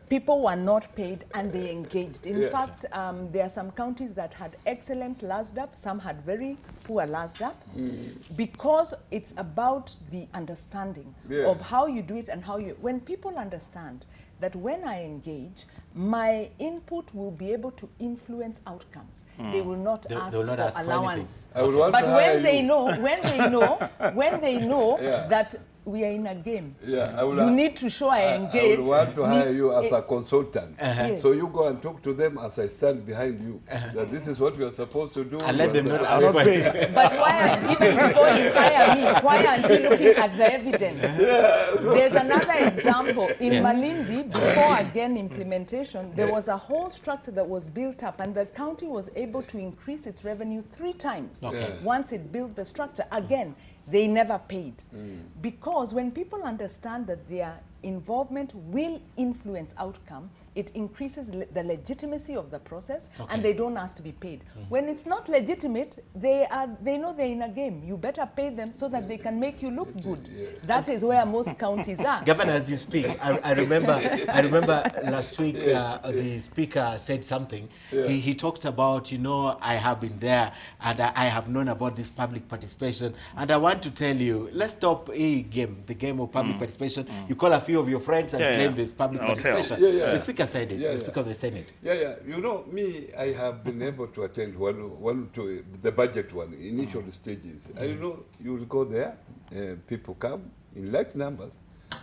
People were not paid and they engaged. In Yeah. fact, um, there are some counties that had excellent LASDAP, some had very poor LASDAP, mm. because it's about the understanding Yeah. of how you do it and how you. When people understand that when I engage, my input will be able to influence outcomes. They mm. will not They- ask they will not for ask for anything. allowance. I would want but to hire when they you. know, when they know, [laughs] when they know Yeah. that we are in a game, Yeah, I will. you need to show I I, engage. I would want to hire you as eh, a consultant. Yes. So you go and talk to them as I stand behind you. That this is what you are supposed to do. And let them You are not supposed- ask for anything. But why, even before you hire me, why aren't you looking at the evidence? There's another example. In Yes. Malindi, before again implementation, there was a whole structure that was built up, and the county was able to increase its revenue three times Okay. Yeah. once it built the structure. Again, they never paid. Mm. Because when people understand that their involvement will influence outcome, it increases le- the legitimacy of the process Okay. and they don't ask to be paid. Mm-hmm. When it's not legitimate, they are they know they're in a game. You better pay them so that they can make you look good. That is where most counties [laughs] are. Governor, as you speak, I, I remember, I remember last week uh, the speaker said something. He, he talked about, you know, I have been there and I, I have known about this public participation. And I want to tell you, let's stop a game, the game of public mm. participation. Mm. You call a few of your friends and Yeah, claim yeah. there's public I'll participation. Yeah, yeah. The speaker said it. Yeah, the yeah. speaker of the Senate. Yeah, yeah. You know, me, I have been able to attend one, one to the budget one, initial stages. And you know, you will go there, uh, people come in large numbers,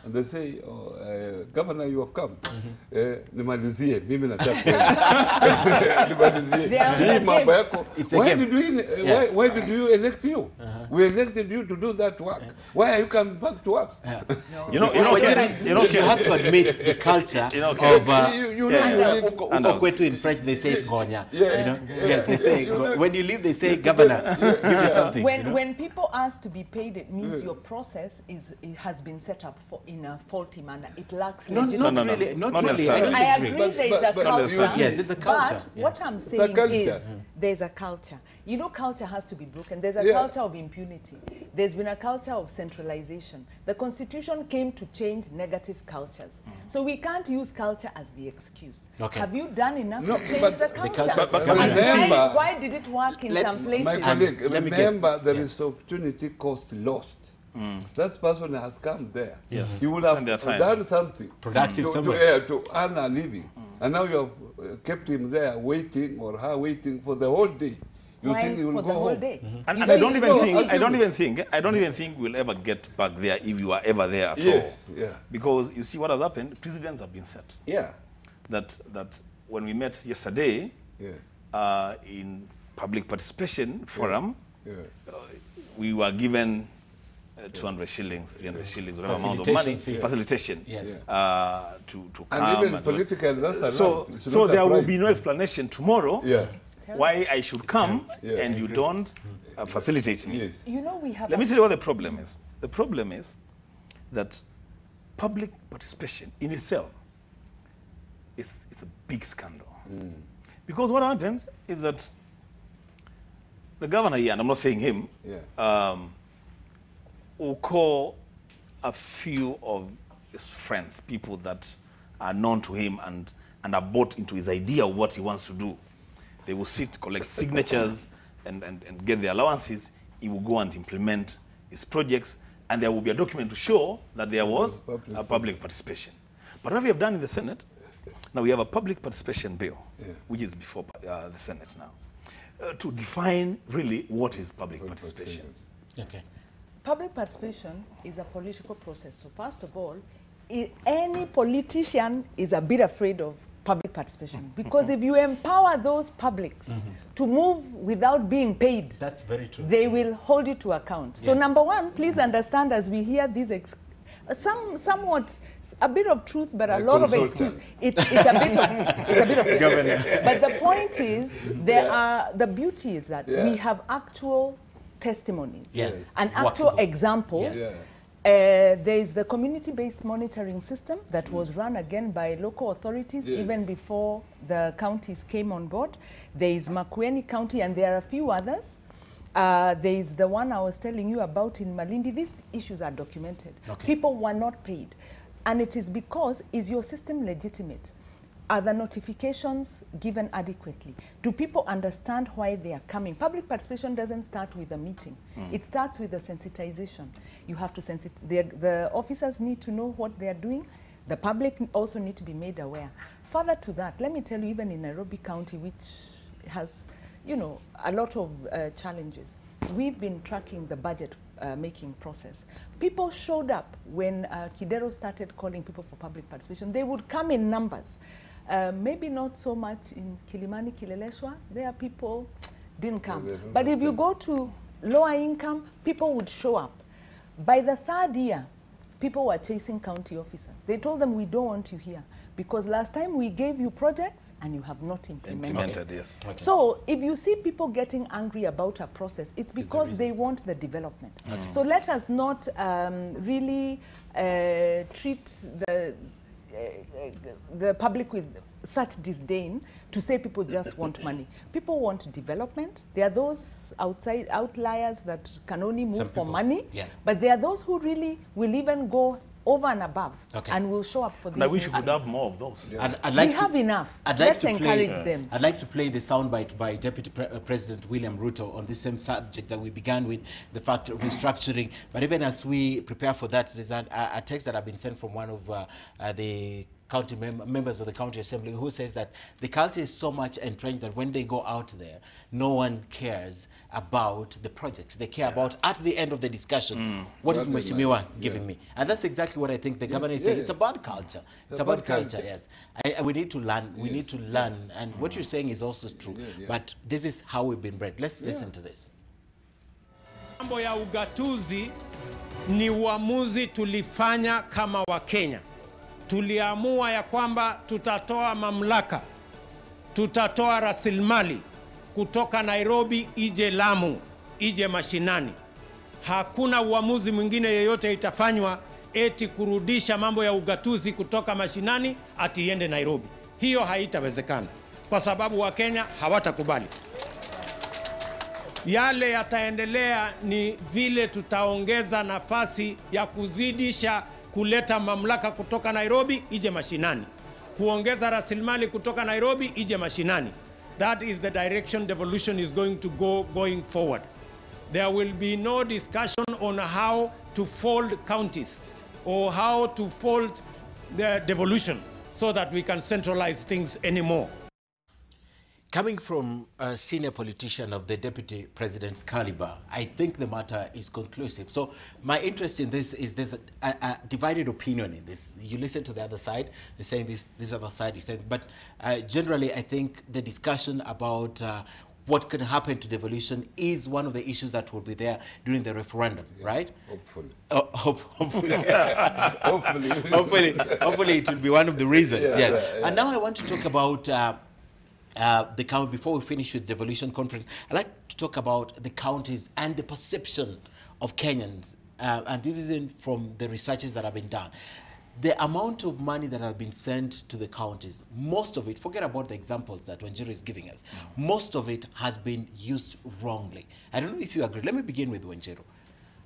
and they say, oh, uh, Governor, you have come. Uh, nimalizie, mimi nataka. [laughs] [laughs] Nimalizie. They are on Hii mambo yako. Why did we, uh, Yeah. why, why did you elect you? We elected you to do that work. Why are you coming back to us? [laughs] You know, you know, But Ken, you, you know, you Ken, have to admit the culture You know, of. Uh, you, you yeah. know, you And, need- Uko uko kwetu in French they say gonya. Yeah. You know? Yes, they say go- when you leave they say governor. Give me something. When, you know? when people ask to be paid, it means your process is it has been set up for in a faulty manner. It lacks Not, legitimacy. not no, no. really. Not, Not really. I I agree. agree But- there is but- a but- culture. Yes, there's a culture, But yeah. what I'm saying culture. is mm-hmm. there's a culture. You know, culture has to be broken. There's a Yeah. culture of impunity. There's been a culture of centralization. The constitution came to change negative cultures. Mm-hmm. So we can't use culture as the excuse. Okay. Have you done enough No, to change but the the culture? culture- But- but remember- why, why did it work in Let- some places? My colleague, let me get- remember there yeah. is opportunity cost lost. That person has come there. Yes. He would have Spend their time. done something Productive to, to, somewhere. to earn a living. And now you have uh, kept him there waiting or her waiting for the whole day. You Why think he will for go the whole home? day? And, You and I don't even no, think I don't even think I don't even think we'll ever get back there if you are ever there at Yes, all. yeah. Because you see what has happened. Precedents have been set. Yeah. That that when we met yesterday Yeah. uh, in public participation forum, Yeah. uh, we were given uh, 200 shillings, 300 shillings, whatever amount of money, Facilitation facilitation, Yes. uh, to to come. And even and- political, that's allowed. so It's so not a there will be no explanation tomorrow Yeah. why I should come Yeah. and you don't uh, facilitate me. Yes. You know, we have Let me tell you what the problem is. The problem is that public participation in itself is, is a big scandal. Because what happens is that the governor here, and I'm not saying him, Yeah. um, will call a few of his friends, people that are known to him and, and are bought into his idea of what he wants to do. They will sit, collect signatures, and, and, and get the allowances. He will go and implement his projects, and there will be a document to show that there was Public a public participation. But what we have done in the Senate, now we have a public participation bill, which is before uh, the Senate now, uh, to define really what is public participation. Okay. Public participation is a political process. So first of all, i- any politician is a bit afraid of public participation mm-hmm. because if you empower those publics mm-hmm. to move without being paid, That's very true. they will hold you to account. So number one, please understand as we hear these ex- some somewhat a bit of truth, but a Like lot of excuse. It, it's a bit of [laughs] it's a bit of But the point is, there are the beauty is that Yeah. we have actual testimonies Yes. and Workable. actual examples. Yes. Uh, there is the community-based monitoring system that was run again by local authorities Yes. even before the counties came on board. There is Makueni County and there are a few others. Uh, there is the one I was telling you about in Malindi. These issues are documented. Okay. People were not paid. And it is because, is your system legitimate? Are the notifications given adequately? Do people understand why they are coming? Public participation doesn't start with a meeting. It starts with the sensitization. You have to sensit the, the officers need to know what they are doing. The public also need to be made aware. Further to that, let me tell you, even in Nairobi County, which has, you know, a lot of uh, challenges, we've been tracking the budget uh, making process. People showed up when uh, Kidero started calling people for public participation. They would come in numbers. Uh, maybe not so much in Kilimani, Kileleshwa. There are people didn't come. they don't But if you go to lower income, people would show up. By the third year, people were chasing county officers. They told them, we don't want you here because last time we gave you projects and you have not implemented. Implemented, yes. So if you see people getting angry about a process, it's because they want the development. So let us not um, really uh, treat the the public with such disdain to say people just want [laughs] money. People want development. There are those outside outliers that can only move for money, yeah. but there are those who really will even go over and above Okay. and will show up for these And I wish we could have more of those. I'd, I'd like we to, have enough. I'd like Let's to play, encourage them. I'd like to play the soundbite by Deputy Pre- uh, President William Ruto on the same subject that we began with, the fact of restructuring. But even as we prepare for that, there's a, a text that have been sent from one of uh, uh, the county mem- members of the county assembly who says that the culture is so much entrenched that when they go out there, no one cares about the projects. They care about at the end of the discussion, mm. what is What is Mheshimiwa money? giving me? And that's exactly what I think the governor is saying. yeah. It's about culture. It's, about, culture, yes. I, I- we need to learn. We need to learn. And what you're mm. saying is also true. yeah. But this is how we've been bred. Let's listen to this. Mambo ya ugatuzi ni uamuzi tulifanya kama Wakenya. Tuliamua ya kwamba tutatoa mamlaka, tutatoa rasilimali kutoka Nairobi ije Lamu, ije mashinani. Hakuna uamuzi mwingine yeyote itafanywa eti kurudisha mambo ya ugatuzi kutoka mashinani ati iende Nairobi. Hiyo haitawezekana kwa sababu Wakenya hawatakubali yale yataendelea ni vile tutaongeza nafasi ya kuzidisha kuleta mamlaka kutoka Nairobi ije mashinani, kuongeza rasilimali kutoka Nairobi ije mashinani. That is the direction devolution is going to go going forward. There will be no discussion on how to fold counties or how to fold the devolution so that we can centralize things anymore. Coming from a senior politician of the deputy president's caliber, I think the matter is conclusive. So my interest in this is there's a, a, a divided opinion in this. You listen to the other side, they're saying this, this other side is saying, but uh, generally I think the discussion about uh, what can happen to devolution is one of the issues that will be there during the referendum, right? Hopefully. Oh, hope, hopefully. [laughs] Hopefully. [laughs] hopefully, hopefully it will be one of the reasons. Yeah, yes. yeah, yeah. And now I want to talk about uh, uh, the county. Before we finish with the devolution conference, I'd like to talk about the counties and the perception of Kenyans. Uh, and this isn't from the researches that have been done. The amount of money that has been sent to the counties, most of it, forget about the examples that Wanjiru is giving us, most of it has been used wrongly. I don't know if you agree. Let me begin with Wanjiru.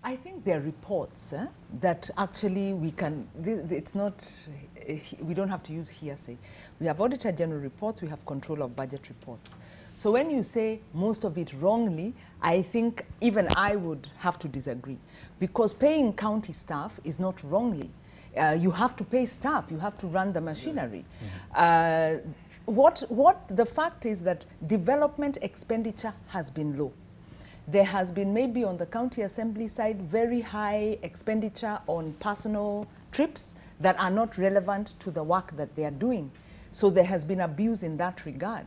I think there are reports eh, that actually we can, th- th- it's not, he- we don't have to use hearsay. We have Auditor General reports, we have Controller of Budget reports. So when you say most of it wrongly, I think even I would have to disagree. Because paying county staff is not wrongly. Uh, you have to pay staff, you have to run the machinery. Uh, what, what the fact is that development expenditure has been low. There has been maybe on the county assembly side very high expenditure on personal trips that are not relevant to the work that they are doing. So there has been abuse in that regard.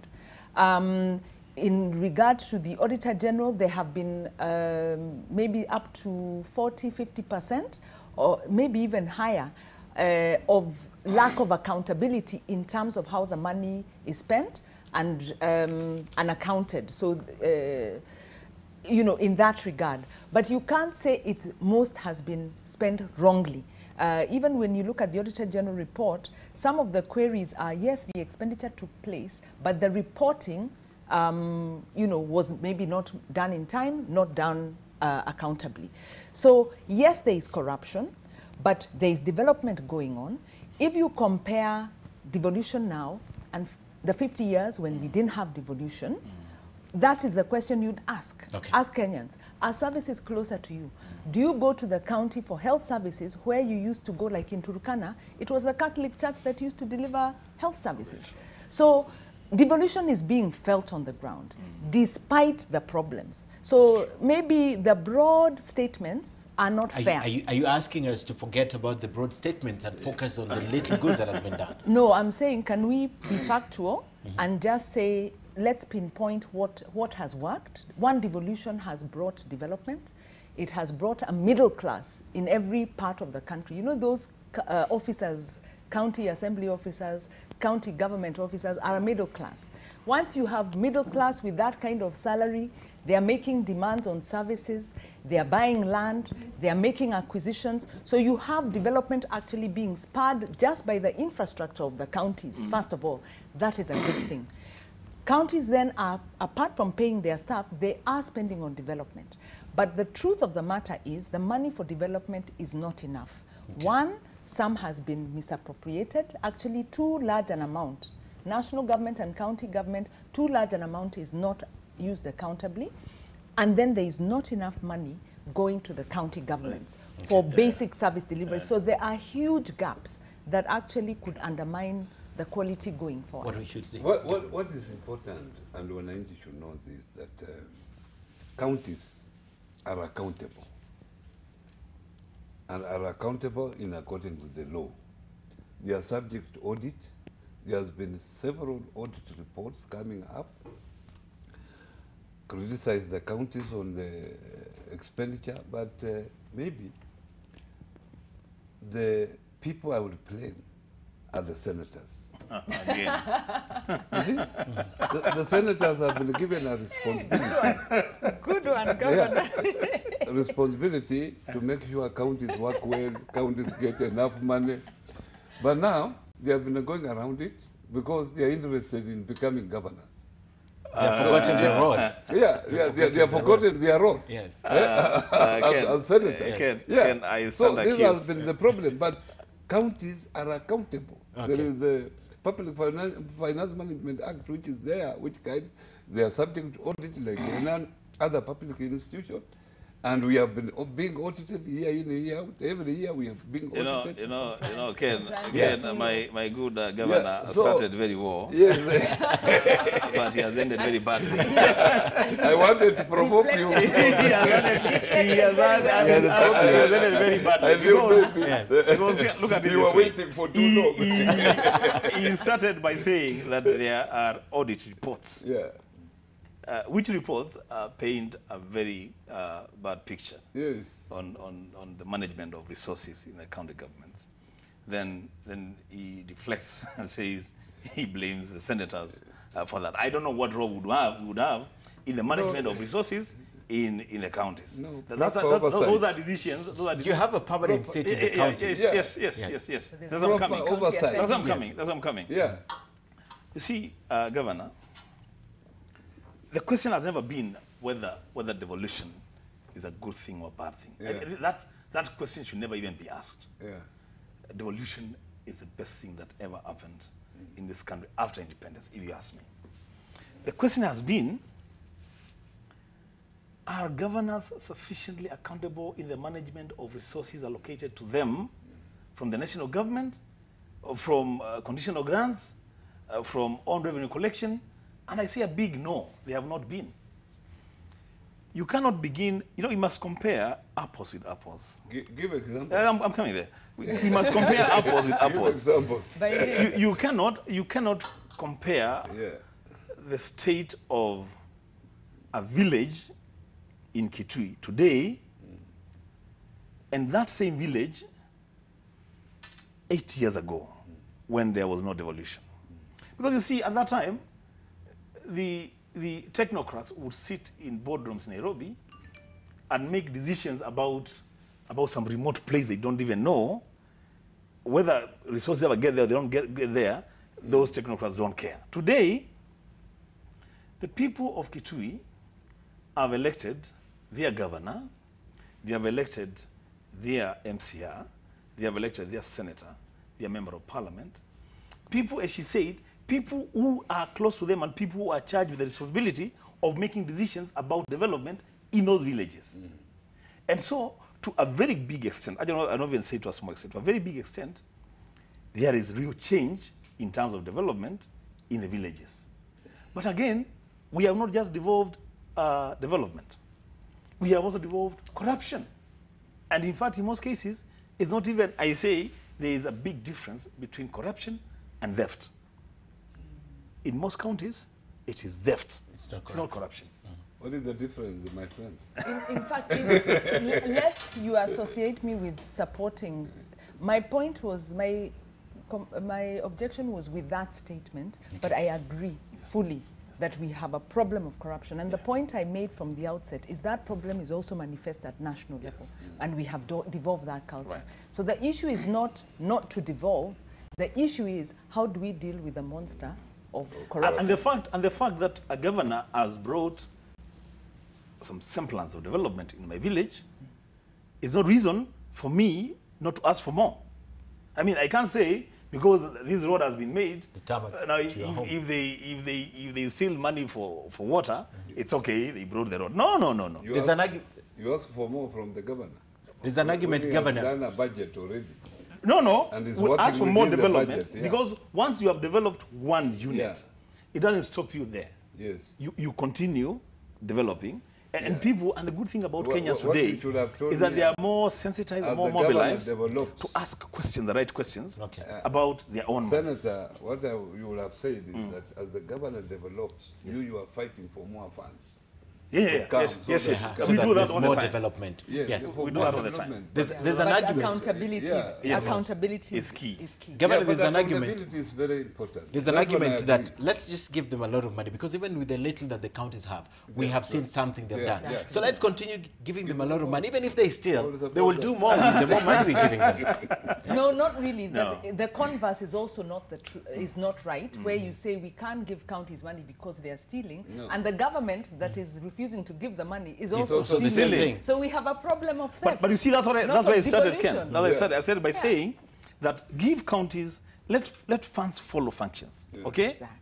Um, in regard to the Auditor General, there have been um, maybe up to 40, 50%, or maybe even higher, uh, of lack of accountability in terms of how the money is spent and um, unaccounted. So, uh, you know, in that regard. But you can't say it's most has been spent wrongly. Uh, even when you look at the Auditor General report, some of the queries are yes, the expenditure took place, but the reporting, um, you know, was maybe not done in time, not done uh, accountably. So yes, there is corruption, but there is development going on. If you compare devolution now and the 50 years when we didn't have devolution, that is the question you'd ask. Okay. Ask Kenyans. Are services closer to you? Do you go to the county for health services where you used to go, like in Turkana? It was the Catholic Church that used to deliver health services. So devolution is being felt on the ground, despite the problems. So maybe the broad statements are not Are you, fair. are, you, are you asking us to forget about the broad statements and focus on the little good that has been done? [laughs] No, I'm saying, can we be factual mm-hmm. and just say, let's pinpoint what, what has worked? One devolution has brought development. It has brought a middle class in every part of the country. You know, those uh, officers, county assembly officers, county government officers are a middle class. Once you have middle class with that kind of salary, they are making demands on services, they are buying land, they are making acquisitions. So you have development actually being spurred just by the infrastructure of the counties, first of all. That is a good thing. Counties then are, apart from paying their staff, they are spending on development. But the truth of the matter is the money for development is not enough. One, some has been misappropriated, actually too large an amount. National government and county government, too large an amount is not used accountably. And then there is not enough money going to the county governments for basic service delivery. So there are huge gaps that actually could undermine the quality going forward. What we should see. What, what, what is important, and Wananchi should know this, that uh, counties are accountable. And are accountable in accordance with the law. They are subject to audit. There has been several audit reports coming up criticize the counties on the expenditure, but uh, maybe the people I would blame are the senators. Again. You see, [laughs] the, the senators have been given a responsibility. Good one, Yeah, responsibility to make sure counties work well, counties get enough money. But now they have been going around it because they are interested in becoming governors. They have uh, forgotten their role. Yeah, yeah, they, they have forgotten their role. Yes. Eh? Uh, [laughs] as, Ken, as senator. Ken, yeah. Ken, I so stand this has been the problem. But counties are accountable. Okay. is the Public Finance, Management Act, which is there, which guides they are subject to audit like [coughs] any other public institution. And we have been being audited year in, year out. Every year we have been audited. You know, you know, you know, Ken, [laughs] Yes. Ken, my, my good uh, governor so- started very well, Yes, [laughs] but he has ended very badly. [laughs] I wanted to provoke you. he has ended, he has ended, he has ended very badly. I knew because- maybe because Ken, look at it you were way. waiting for too He, long. he, he started by saying that there are audit reports, yeah, uh, which reports uh, paint a very uh, bad picture yes. on, on, on the management of resources in the county governments. Then, then he deflects [laughs] and says he blames the senators uh, for that. I don't know what role would have, would have in the management of resources in, in the counties. No, That- that's- proper that- those are decisions. Those are decisions. You have a permanent seat in the Yeah, county. Yes, Yeah. yes, yes, Yeah. yes, yes. there's That's what I'm coming. oversight. That's what I'm coming. That's what I'm coming. Yeah. You see, uh, Governor, the question has never been whether whether devolution is a good thing or a bad thing. Yeah. And That, that question should never even be asked. Yeah. Devolution is the best thing that ever happened in this country after independence, if you ask me. The question has been, are governors sufficiently accountable in the management of resources allocated to them from the national government, from uh, conditional grants, uh, from own revenue collection, and I say a big no, they have not been. You cannot begin, you know, you must compare apples with apples. Gi- Give examples. Uh, I'm, I'm coming there. We, we must compare apples with [laughs] Give apples. examples. You, you cannot, you cannot compare Yeah. the state of a village in Kitui today and that same village eight years ago when there was no devolution. Because you see, at that time, the, the technocrats would sit in boardrooms in Nairobi and make decisions about, about some remote place they don't even know. Whether resources ever get there or they don't get, get there, those technocrats don't care. Today, the people of Kitui have elected their governor, they have elected their MCA, they have elected their senator, their member of parliament. People, as she said, people who are close to them and people who are charged with the responsibility of making decisions about development in those villages. And so, to a very big extent, I don't know, I don't even say to a small extent, to a very big extent, there is real change in terms of development in the villages. But again, we have not just devolved uh, development. We have also devolved corruption. And in fact, in most cases, it's not even, I say, there is a big difference between corruption and theft. In most counties, it is theft. It's not It's not corruption. Mm-hmm. What is the difference, my friend? In, in fact, if, lest you associate me with supporting, my point was my com- my objection was with that statement, but I agree fully that we have a problem of corruption. And the point I made from the outset is that problem is also manifest at national level, and we have do- devolved that culture. Right. So the issue is not not to devolve. The issue is how do we deal with the monster of And, corruption? and the fact, and the fact that a governor has brought some semblance of development in my village is no reason for me not to ask for more. I mean, I can't say because this road has been made. The tarmac uh, now, to if, your home. if they if they if they steal money for, for water, it's okay. They brought the road. No, no, no, no. You There's ask, an argu- you ask for more from the governor. There's an argument, When Governor. done a budget already. No, no. And it's we'll ask for more development budget, yeah. because once you have developed one unit, Yeah. it doesn't stop you there. Yes. You, you continue developing. And, and people, and the good thing about What- Kenyans what- what today you should have told is that me they are more sensitized, more mobilized to ask questions, the right questions Okay. about their own. money. Senator, what I, you would have said is Mm. that as the governor develops, you, you are fighting for more funds. Yeah, yeah, yeah. come, yes, yes, yes. you. So we that do that there's all more the time. development. Yes, Yes. we do that all the time. development. There's, But- there's an but argument. accountability, Yeah. is, Yes. accountability Is key. Is key. Governor, Yeah, there's an argument. accountability is very important. There's an That one I argument that let's just give them a lot of money because even with the little that the counties have, we have seen something they've Yeah, done. yeah. So let's continue giving them a lot of money. Even if they steal, What is the they will do more with the more money we're giving them. [laughs] No, not really. The, the converse is also not the tr- is not right. Where you say we can't give counties money because they are stealing, and the government that is refusing to give the money is It's also, also the stealing. same Stealing. thing. So we have a problem of theft. But, but you see, that's what I, that's why I of started, Ken. devolution. That's what I Yeah. started. I started by Yeah. saying that give counties, let, let funds follow functions. Okay? Exactly.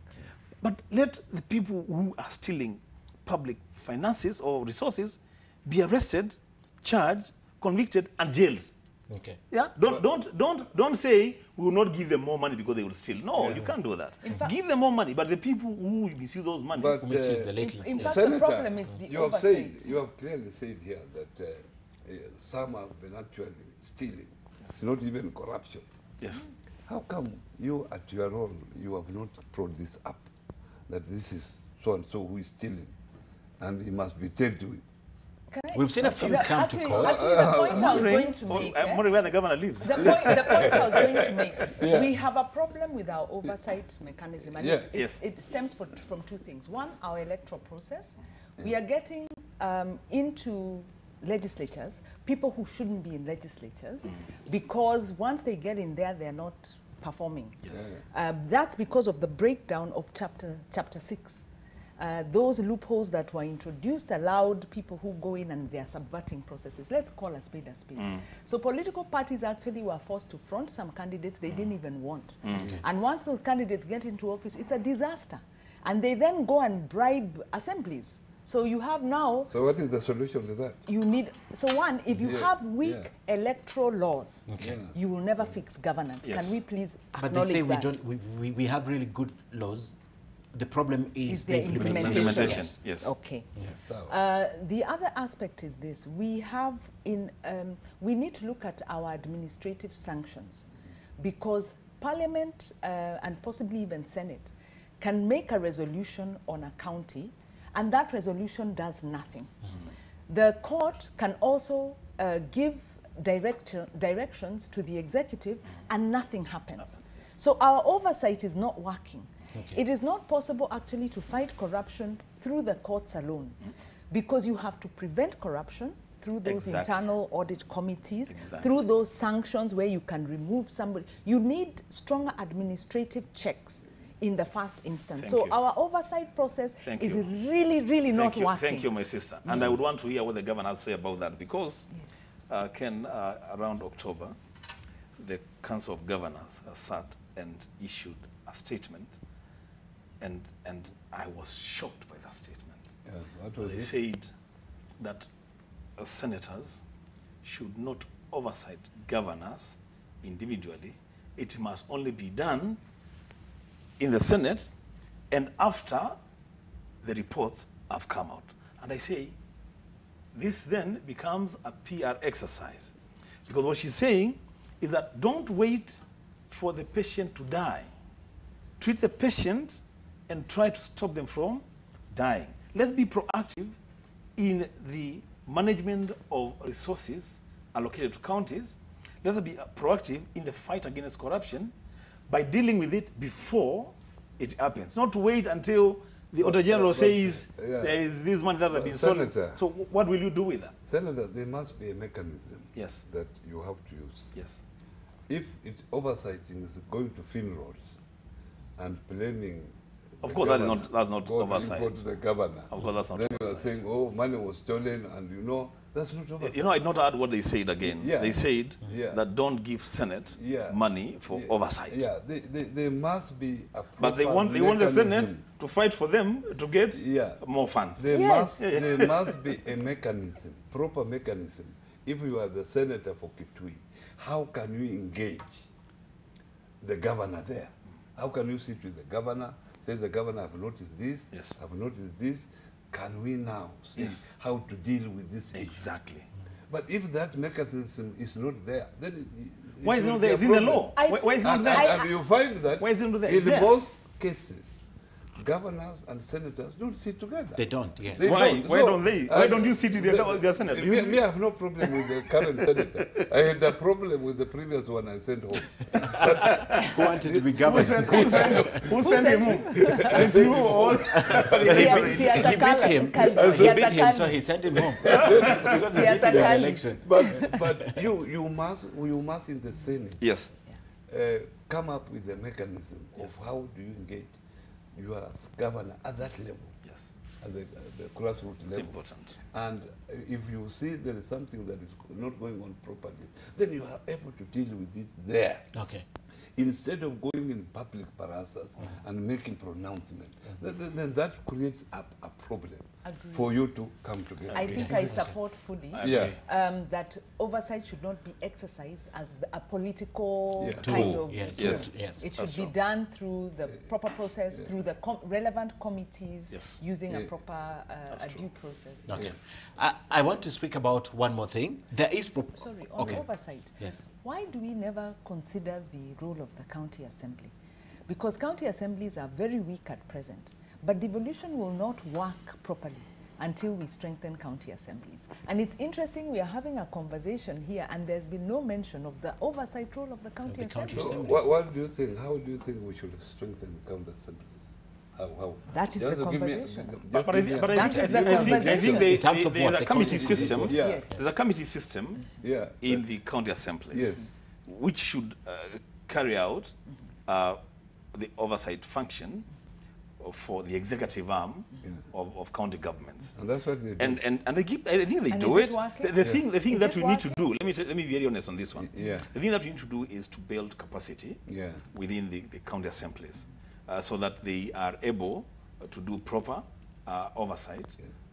But let the people who are stealing public finances or resources be arrested, charged, convicted, and jailed. Okay. Yeah, don't don't don't don't say we will not give them more money because they will steal. No, you can't do that. fact- give them more money, but the people who misuse those money. But, Who misuse uh, the little. In yes. fact, the problem is the you have said, you have clearly said here that uh, uh, some have been actually stealing. It's not even corruption. yes. How come you, at your role, you have not brought this up? That this is so and so who is stealing, and he must be dealt with. Can I- We've seen a few The- come to court. Actually, the point I was going to Or- make. I'm eh, wondering where the governor lives. The point, the point I was going to [laughs] make, we have a problem with our oversight mechanism, and Yeah. it, it, Yes. it stems for, from two things. One, our electoral process. We are getting um, into legislatures people who shouldn't be in legislatures because once they get in there, they're not performing. Um, that's because of the breakdown of chapter, chapter 6. Uh, those loopholes that were introduced allowed people who go in and they're subverting processes. Let's call a spade a spade. Mm. So political parties actually were forced to front some candidates they mm. didn't even want. Mm. And once those candidates get into office, it's a disaster. And they then go and bribe assemblies So you have now So what is the solution to that? you need so one if you Yeah, have weak electoral laws Okay. you will never fix governance Yes. can we please But they acknowledge say we don't. We, we, we have really good laws. The problem is, is the their implementation. implementation, Implementation, yes. okay So, Uh, the other aspect is this: we have in um, we need to look at our administrative sanctions, because Parliament uh, and possibly even Senate can make a resolution on a county, and that resolution does nothing. The court can also uh, give direction, directions to the executive, and nothing happens. So our oversight is not working. It is not possible actually to fight corruption through the courts alone, because you have to prevent corruption through those Exactly. internal audit committees, Exactly. through those sanctions where you can remove somebody. You need stronger administrative checks in the first instance. Thank so you. our oversight process Thank is you. really, really Thank not you, working. Thank you, my sister. And I would want to hear what the governor has to say about that because, uh, Ken, uh, around October, the Council of Governors has sat and issued a statement, and, and I was shocked by that statement. yeah, what was They it? said that senators should not oversight governors individually. It must only be done in the Senate and after the reports have come out. And I say, this then becomes a PR exercise. Because what she's saying is that don't wait for the patient to die. Treat the patient and try to stop them from dying. Let's be proactive in the management of resources allocated to counties. Let's be proactive in the fight against corruption by dealing with it before it happens. Not to wait until the Auditor General but- says yeah. there is this money that has been stolen. So what will you do with that? Senator, there must be a mechanism Yes. that you have to use. Yes. If it's oversighting is going to funerals and blaming. Of course, that is not- that's not go to oversight. Go to the governor. Of course, that's not Then you are saying, oh, money was stolen, and you know that's not oversight. You know, I not heard what they said again. Yeah. They said Yeah. that don't give Senate Yeah. money for Yeah, oversight. Yeah, they, they, there must be a But they want they want the Senate to fight for them to get Yeah. more funds. There Yes. must there must be a mechanism, proper mechanism. If you are the senator for Kitui, how can you engage the governor there? How can you sit with the governor, say the governor, I've noticed this, Yes. I've noticed this. Can we now see Yes. how to deal with this issue? Exactly. But if that mechanism is not there, then it, it Why is it not there? It's in the law. I Why, why is it not there? and- and you find that Why is it not there? in there. cases, governors and senators don't sit together. They don't. Yes. They Why? don't. Why So, don't they? Why don't you sit with your- the- their senator? Me, me, I have no problem with the current senator. I had a problem with the previous one I sent home. [laughs] Who wanted to be Who governor? sent, who sent, who sent him home? It's [laughs] you or Siasa- siasa he beat him. kali- He beat him, so he sent him home [laughs] because he beat him in the election. But, but you, you, must, you must in the Senate Yes. uh, come up with a mechanism of how do you engage your governor at that level, Yes. at the, at the grassroots It's level. important. And if you see there is something that is not going on properly, then you are able to deal with it there. Okay. Instead of going in public barazas mm-hmm. and making pronouncements, mm-hmm. then, then- then that creates a, a problem Agreed. for you to come together. I think I support fully Yeah. um, that oversight should not be exercised as the- a political Yeah. kind Tool, of yes, tool. yes, yes. It That's should be true. done through the proper process, through the com- relevant committees, Yes. using a proper uh, a due process. Okay. I, I want to speak about one more thing. There is. Sorry, on okay. oversight. Yes. Why do we never consider the role of the county assembly? Because county assemblies are very weak at present, but devolution will not work properly until we strengthen county assemblies. And it's interesting we are having a conversation here and there's been no mention of the oversight role of the county the county assembly. So what, what do you think? How do you think we should strengthen the county assemblies? How, how? That is Just the to a- conversation. just But, but, I, give me a- but I That think, the I think, I think they, In they, there's a committee county- system. Yeah. Yes. There's a committee system Yeah. in the county assemblies Yes. which should uh, carry out uh, the oversight function for the executive arm of, of county governments. And that's what they do. And, and, and they keep, I think they And do is it. it working? The, the thing, the thing Is that it we need to do, let me, t- let me be very honest on this one. Yeah. The thing that we need to do is to build capacity Yeah. within the, the county assemblies uh, so that they are able to do proper uh, oversight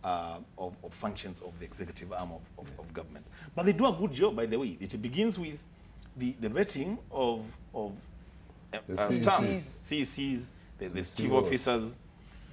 uh, of, of functions of the executive arm of, of, of government. But they do a good job, by the way. It begins with the, the vetting of, of uh, The uh, staff, CECs. CECs, the, the chief officers,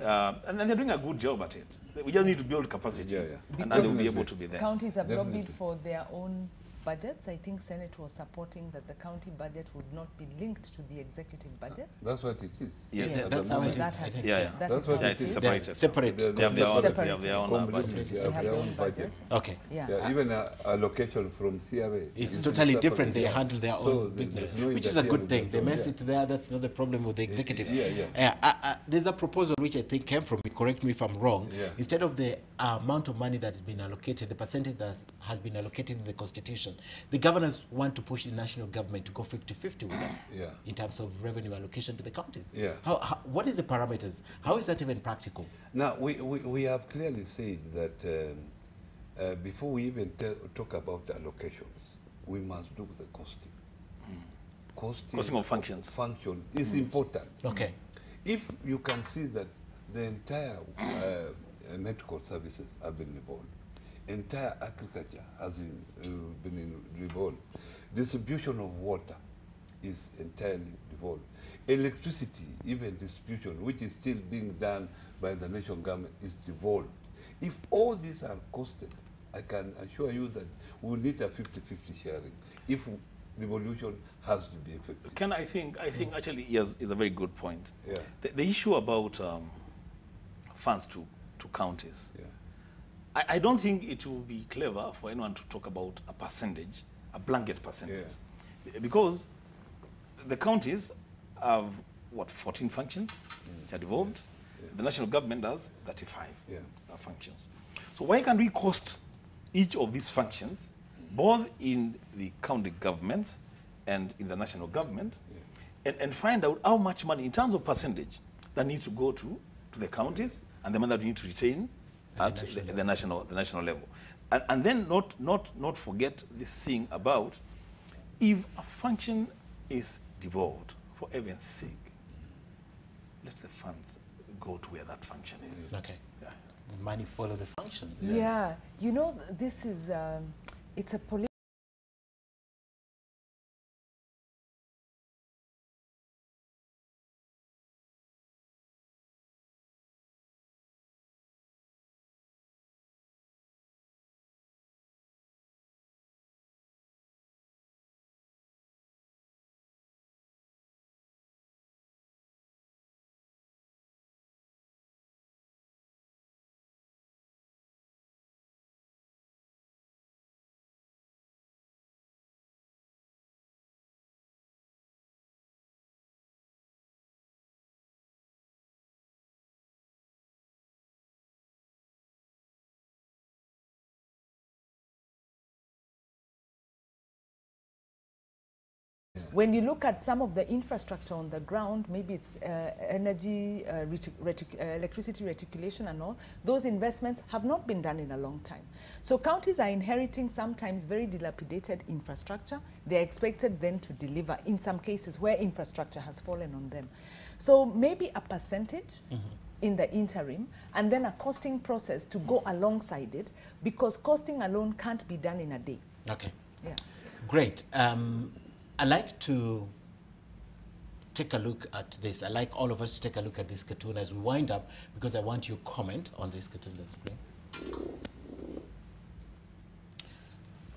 uh, and then they're doing a good job at it. We just need to build capacity, Yeah, yeah. and then they'll be able to be there. Counties have lobbied Definitely. for their own budgets. I think Senate was supporting that the county budget would not be linked to the executive budget. That's what it is. Yes. Yeah, At that's how it moment. is. That has think. Yeah, yeah. that That's what Yeah, it's is. Separated. separate. They're- have their own, they have their own uh, budget. They They have have their their own own budget. budget. Okay. Yeah. Yeah, even a allocation from CRA. It's totally different. They handle their own there's- business, no which is a good thing. at They mess yeah. it there. That's not the problem with the executive. yeah, yeah. Uh, uh, uh, there's a proposal which I think came from me. Correct me if I'm wrong. Yeah. Instead of the uh, amount of money that has been allocated, the percentage that has been allocated in the constitution, the governors want to push the national government to go 50-50 with them Yeah. in terms of revenue allocation to the county. Yeah. How, how, what is the parameters? How is that even practical? Now, we, we, we have clearly said that um, uh, before we even talk about allocations, we must do the costing. Costing, Costing of functions. function is important. Okay. If you can see that the entire uh, uh, medical services have been involved, entire agriculture has been, uh, been involved, distribution of water is entirely devolved. Electricity, even distribution, which is still being done by the national government, is devolved. If all these are costed, I can assure you that we need a 50-50 sharing if devolution has to be effective. Can I think, I think actually yes, is a very good point. Yeah. The, the issue about um, funds to, to counties, Yeah. I, I don't think it will be clever for anyone to talk about a percentage, a blanket percentage. Be- Because the counties have, what, 14 functions which are devolved? The national government does 35 Yeah. uh, functions. So why can't we cost each of these functions, both in the county government and in the national government, and, and find out how much money, in terms of percentage, that needs to go to, to the counties and the money that we need to retain at, the, the national, the national level. And, and then not, not, not forget this thing about if a function is devolved, for heaven's sake, let the funds go to where that function is. Okay. Yeah. The money follow the function. Yeah. You know, this is, um, it's a political When you look at some of the infrastructure on the ground, maybe it's uh, energy, uh, retic- retic- uh, electricity reticulation and all, those investments have not been done in a long time. So counties are inheriting sometimes very dilapidated infrastructure. They're expected then to deliver in some cases where infrastructure has fallen on them. So maybe a percentage in the interim and then a costing process to go alongside it because costing alone can't be done in a day. Okay. Yeah. Great. Um, I like to take a look at this. I like all of us to take a look at this cartoon as we wind up because I want your comment on this cartoon. Let's play.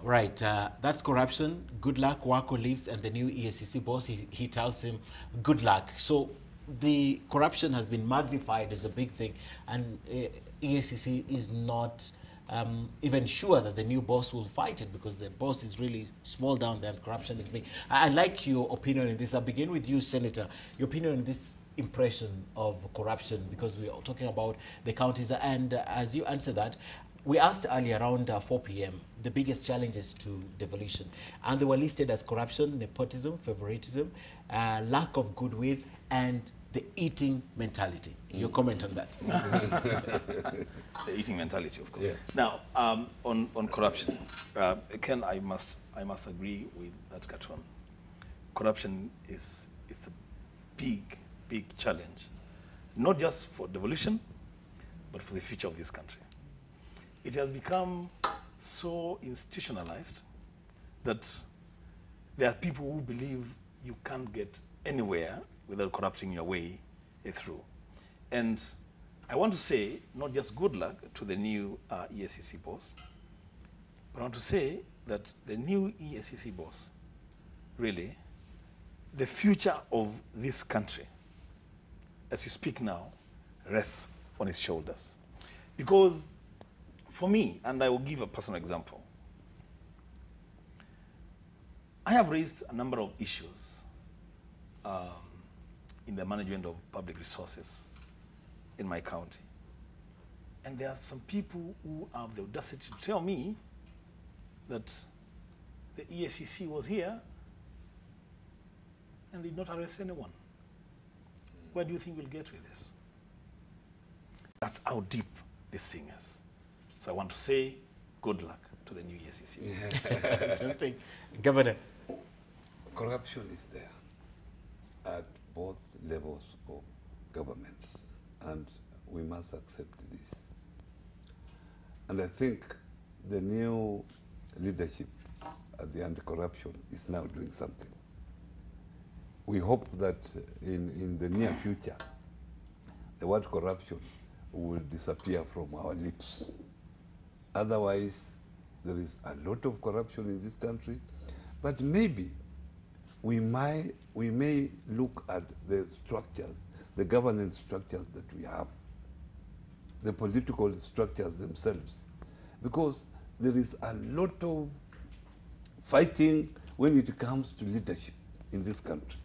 Right, uh, that's corruption. Good luck. Waqo leaves, and the new EACC boss, he, he tells him, good luck. So the corruption has been magnified as a big thing, and uh, EACC is not um, even sure that the new boss will fight it because the boss is really small down there and corruption is big. I, I like your opinion in this. I'll begin with you, Senator. Your opinion on this impression of corruption because we are talking about the counties. And uh, as you answer that, we asked earlier around uh, 4 p.m. the biggest challenges to devolution, and they were listed as corruption, nepotism, favoritism, uh, lack of goodwill, and the eating mentality. Your comment on that? [laughs] the eating mentality, of course. Yeah. Now, um, on, on corruption, uh, Ken, I must, I must agree with that cartoon. Corruption is it's a big, big challenge, not just for devolution, but for the future of this country. It has become so institutionalized that there are people who believe you can't get anywhere without corrupting your way through. And I want to say not just good luck to the new uh, EACC boss, but I want to say that the new EACC boss, really, the future of this country, as you speak now, rests on his shoulders. Because for me, and I will give a personal example, I have raised a number of issues um, in the management of public resources in my county. And there are some people who have the audacity to tell me that the E EACC was here and did not arrest anyone. Where do you think we'll get with this? That's how deep this thing is. So I want to say good luck to the new E EACC. [laughs] Same thing. Governor. Corruption is there at both levels of government, and we must accept this. And I think the new leadership at the anti-corruption is now doing something. We hope that in, in the near future, the word corruption will disappear from our lips. Otherwise, there is a lot of corruption in this country, but maybe we might we may look at the structures, the governance structures that we have, the political structures themselves, because there is a lot of fighting when it comes to leadership in this country.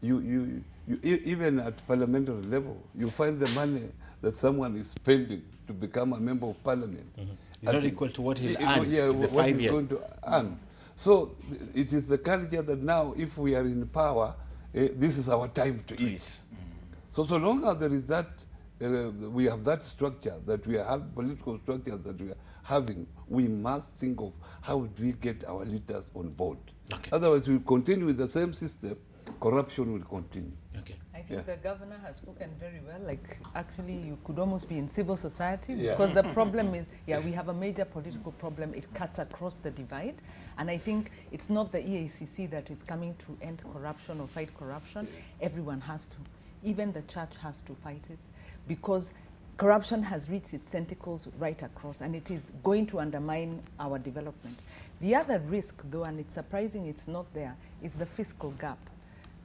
You, you, you, even at parliamentary level, you find the money that someone is spending to become a member of parliament. Mm-hmm. It's At not equal to what he'll earn yeah, what five he's years. going to earn. So it is the culture that now, if we are in power, eh, this is our time to eat. So so long as there is that, uh, we have that structure, that we have political structure that we are having, we must think of how do we get our leaders on board. Okay. Otherwise, we continue with the same system, corruption will continue. Okay. I think Yeah. the governor has spoken very well. Like, actually, you could almost be in civil society Yeah. because the problem [laughs] is, yeah, we have a major political problem. It cuts across the divide. And I think it's not the EACC that is coming to end corruption or fight corruption. Everyone has to. Even the church has to fight it because corruption has reached its tentacles right across and it is going to undermine our development. The other risk, though, and it's surprising it's not there, is the fiscal gap.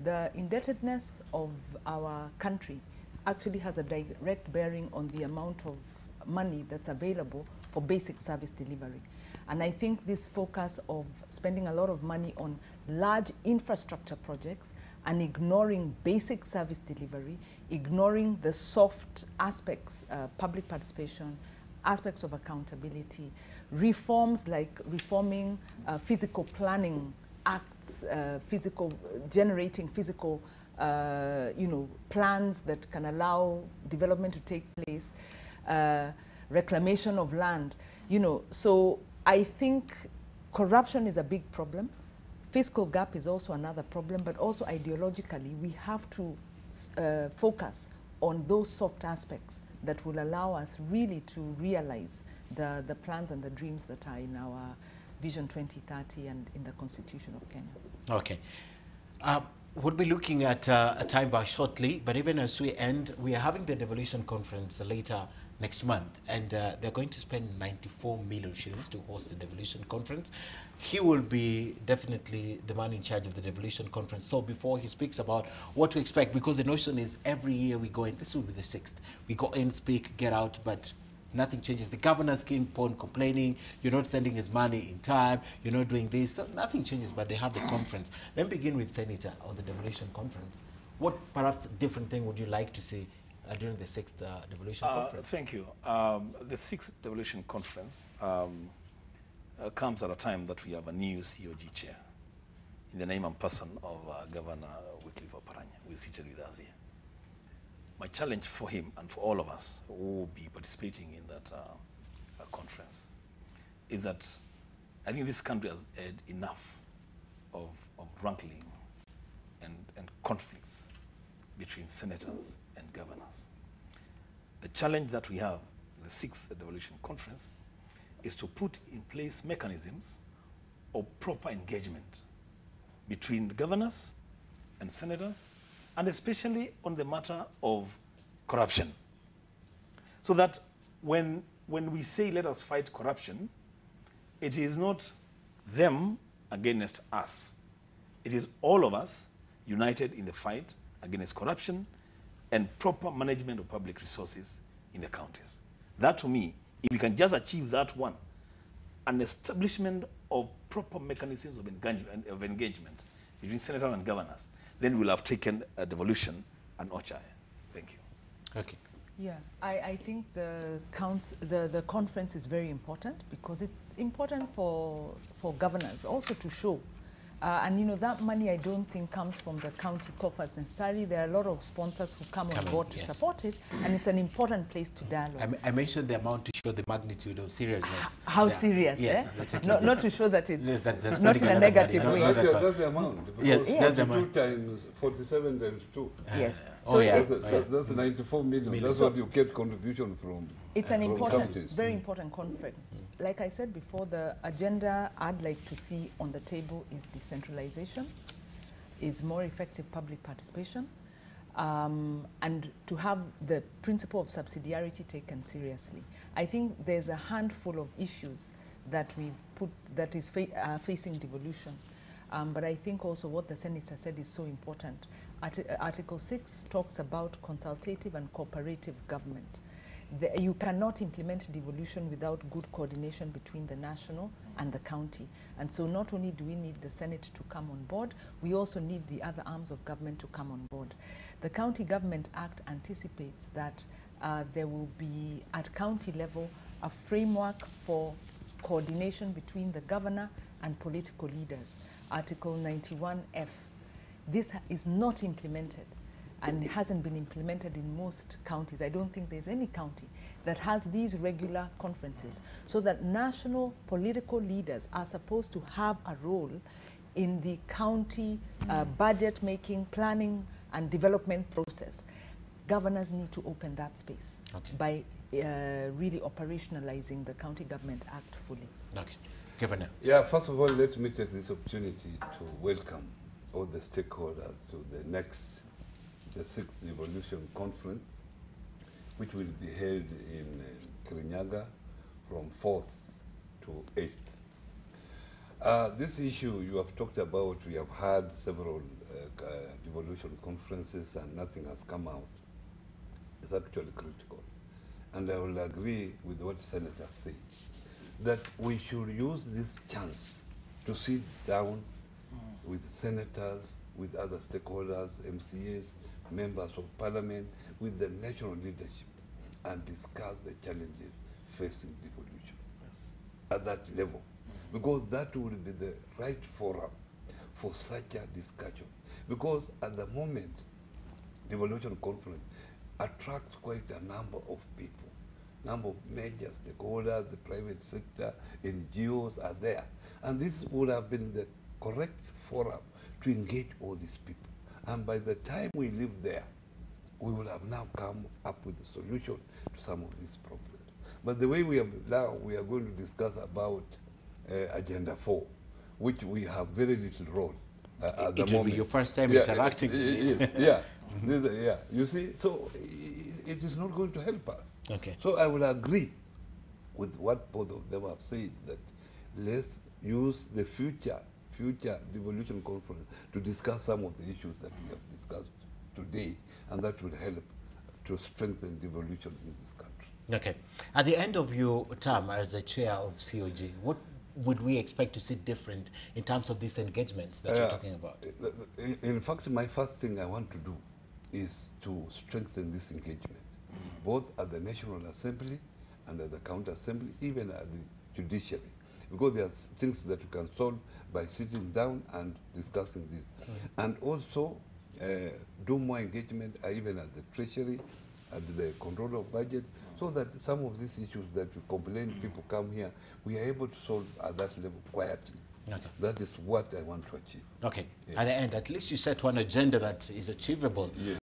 The indebtedness of our country actually has a direct bearing on the amount of money that's available for basic service delivery. And I think this focus of spending a lot of money on large infrastructure projects and ignoring basic service delivery, ignoring the soft aspects, uh, public participation, aspects of accountability, reforms like reforming uh, physical planning acts, uh, physical, generating physical, uh, you know, plans that can allow development to take place, uh, reclamation of land, you know. So I think corruption is a big problem. Fiscal gap is also another problem, but also ideologically, we have to uh, focus on those soft aspects that will allow us really to realize the, the plans and the dreams that are in our Vision 2030 and in the Constitution of Kenya. Okay. Um, we'll be looking at uh, a time bar shortly, but even as we end, we are having the devolution conference later next month, and uh, they're going to spend 94 million shillings to host the devolution conference. He will be definitely the man in charge of the devolution conference. So before he speaks about what to expect, because the notion is every year we go in, this will be the sixth, we go in, speak, get out, but nothing changes. The governor's keep on complaining, you're not sending his money in time, you're not doing this. So nothing changes, but they have the conference. Let me begin with Senator on the devolution conference. What perhaps different thing would you like to see uh, during the sixth uh, devolution Uh, conference? thank you. Um, the sixth devolution conference um, uh, comes at a time that we have a new COG chair in the name and person of uh, Governor Wycliffe Oparanya, who is seated with us here. My challenge for him and for all of us who will be participating in that uh, uh, conference is that I think this country has had enough of, of wrangling and, and conflicts between senators and governors. The challenge that we have in the sixth devolution conference is to put in place mechanisms of proper engagement between governors and senators, and especially on the matter of corruption. So that when, when we say let us fight corruption, it is not them against us. It is all of us united in the fight against corruption and proper management of public resources in the counties. That to me, if we can just achieve that one, an establishment of proper mechanisms of engagement, of engagement between senators and governors, then we'll have taken a devolution and OCHA. Thank you. Okay. Yeah, I, I think the, counts, the, the conference is very important because it's important for, for governors also to show. Uh, and you know, that money I don't think comes from the county coffers necessarily. There are a lot of sponsors who come on Come on, board to yes. support it, and it's an important place to dialogue. I mentioned the amount to show the magnitude of seriousness. How Yeah. serious, Yes, eh? that's. Not, not to show that it's Yes, that- that's not in a a money. negative way. no, That's, that's the- that's the amount. Yeah, because that's the 42 amount. times 47 times 2. Yes. Oh, So yeah. it- That's, so that's 94 million. Million. That's So- what you get contribution from. It's an important, very important conference. Like I said before, the agenda I'd like to see on the table is decentralization, is more effective public participation, um, and to have the principle of subsidiarity taken seriously. I think there's a handful of issues that we've put that is fa uh, facing devolution. Um, but I think also what the senator said is so important. Uh, Article 6 talks about consultative and cooperative government. The, you cannot implement devolution without good coordination between the national and the county. And so not only do we need the Senate to come on board, we also need the other arms of government to come on board. The County Government Act anticipates that uh, there will be, at county level, a framework for coordination between the governor and political leaders. Article 91F. This is not implemented and hasn't been implemented in most counties. I don't think there's any county that has these regular conferences so that national political leaders are supposed to have a role in the county uh, budget making, planning, and development process. Governors need to open that space Okay. by uh, really operationalizing the County Government Act fully. Okay. Governor. Yeah, first of all, let me take this opportunity to welcome all the stakeholders to the next, the sixth Evolution Conference, which will be held in uh, Kirinyaga from 4th to 8th. Uh, this issue you have talked about, we have had several uh, uh, devolution conferences and nothing has come out. It's actually critical. And I will agree with what Senator said, that we should use this chance to sit down with senators, with other stakeholders, MCAs, members of parliament, with the national leadership, and discuss the challenges facing devolution at that level. Mm-hmm. Because that will be the right forum for such a discussion. Because at the moment, Devolution Conference attracts quite a number of people. Number of major stakeholders, the private sector, NGOs are there. And this would have been the correct forum to engage all these people. And by the time we live there, we will have now come up with a solution to some of these problems. But the way we have now, we are going to discuss about uh, Agenda 4, which we have very little role uh, at It the will be your first time Yeah, interacting it- [laughs] with it it. yeah, yeah. You see, so it is not going to help us. Okay. So I will agree with what both of them have said that let's use the future future devolution conference to discuss some of the issues that we have discussed today, and that will help to strengthen devolution in this country. Okay. At the end of your term as the chair of COG, what would we expect to see different in terms of these engagements that you're Uh, talking about? in- In fact, my first thing I want to do is to strengthen this engagement, both at the National Assembly and at the County Assembly, even at the judiciary, because there are things that you can solve by sitting down and discussing this. And also uh, do more engagement uh, even at the Treasury, at the Controller of Budget, so that some of these issues that we complain, people come here, we are able to solve at that level quietly. Okay. That is what I want to achieve. Okay. Yes. At the end, at least you set one agenda that is achievable. Yes.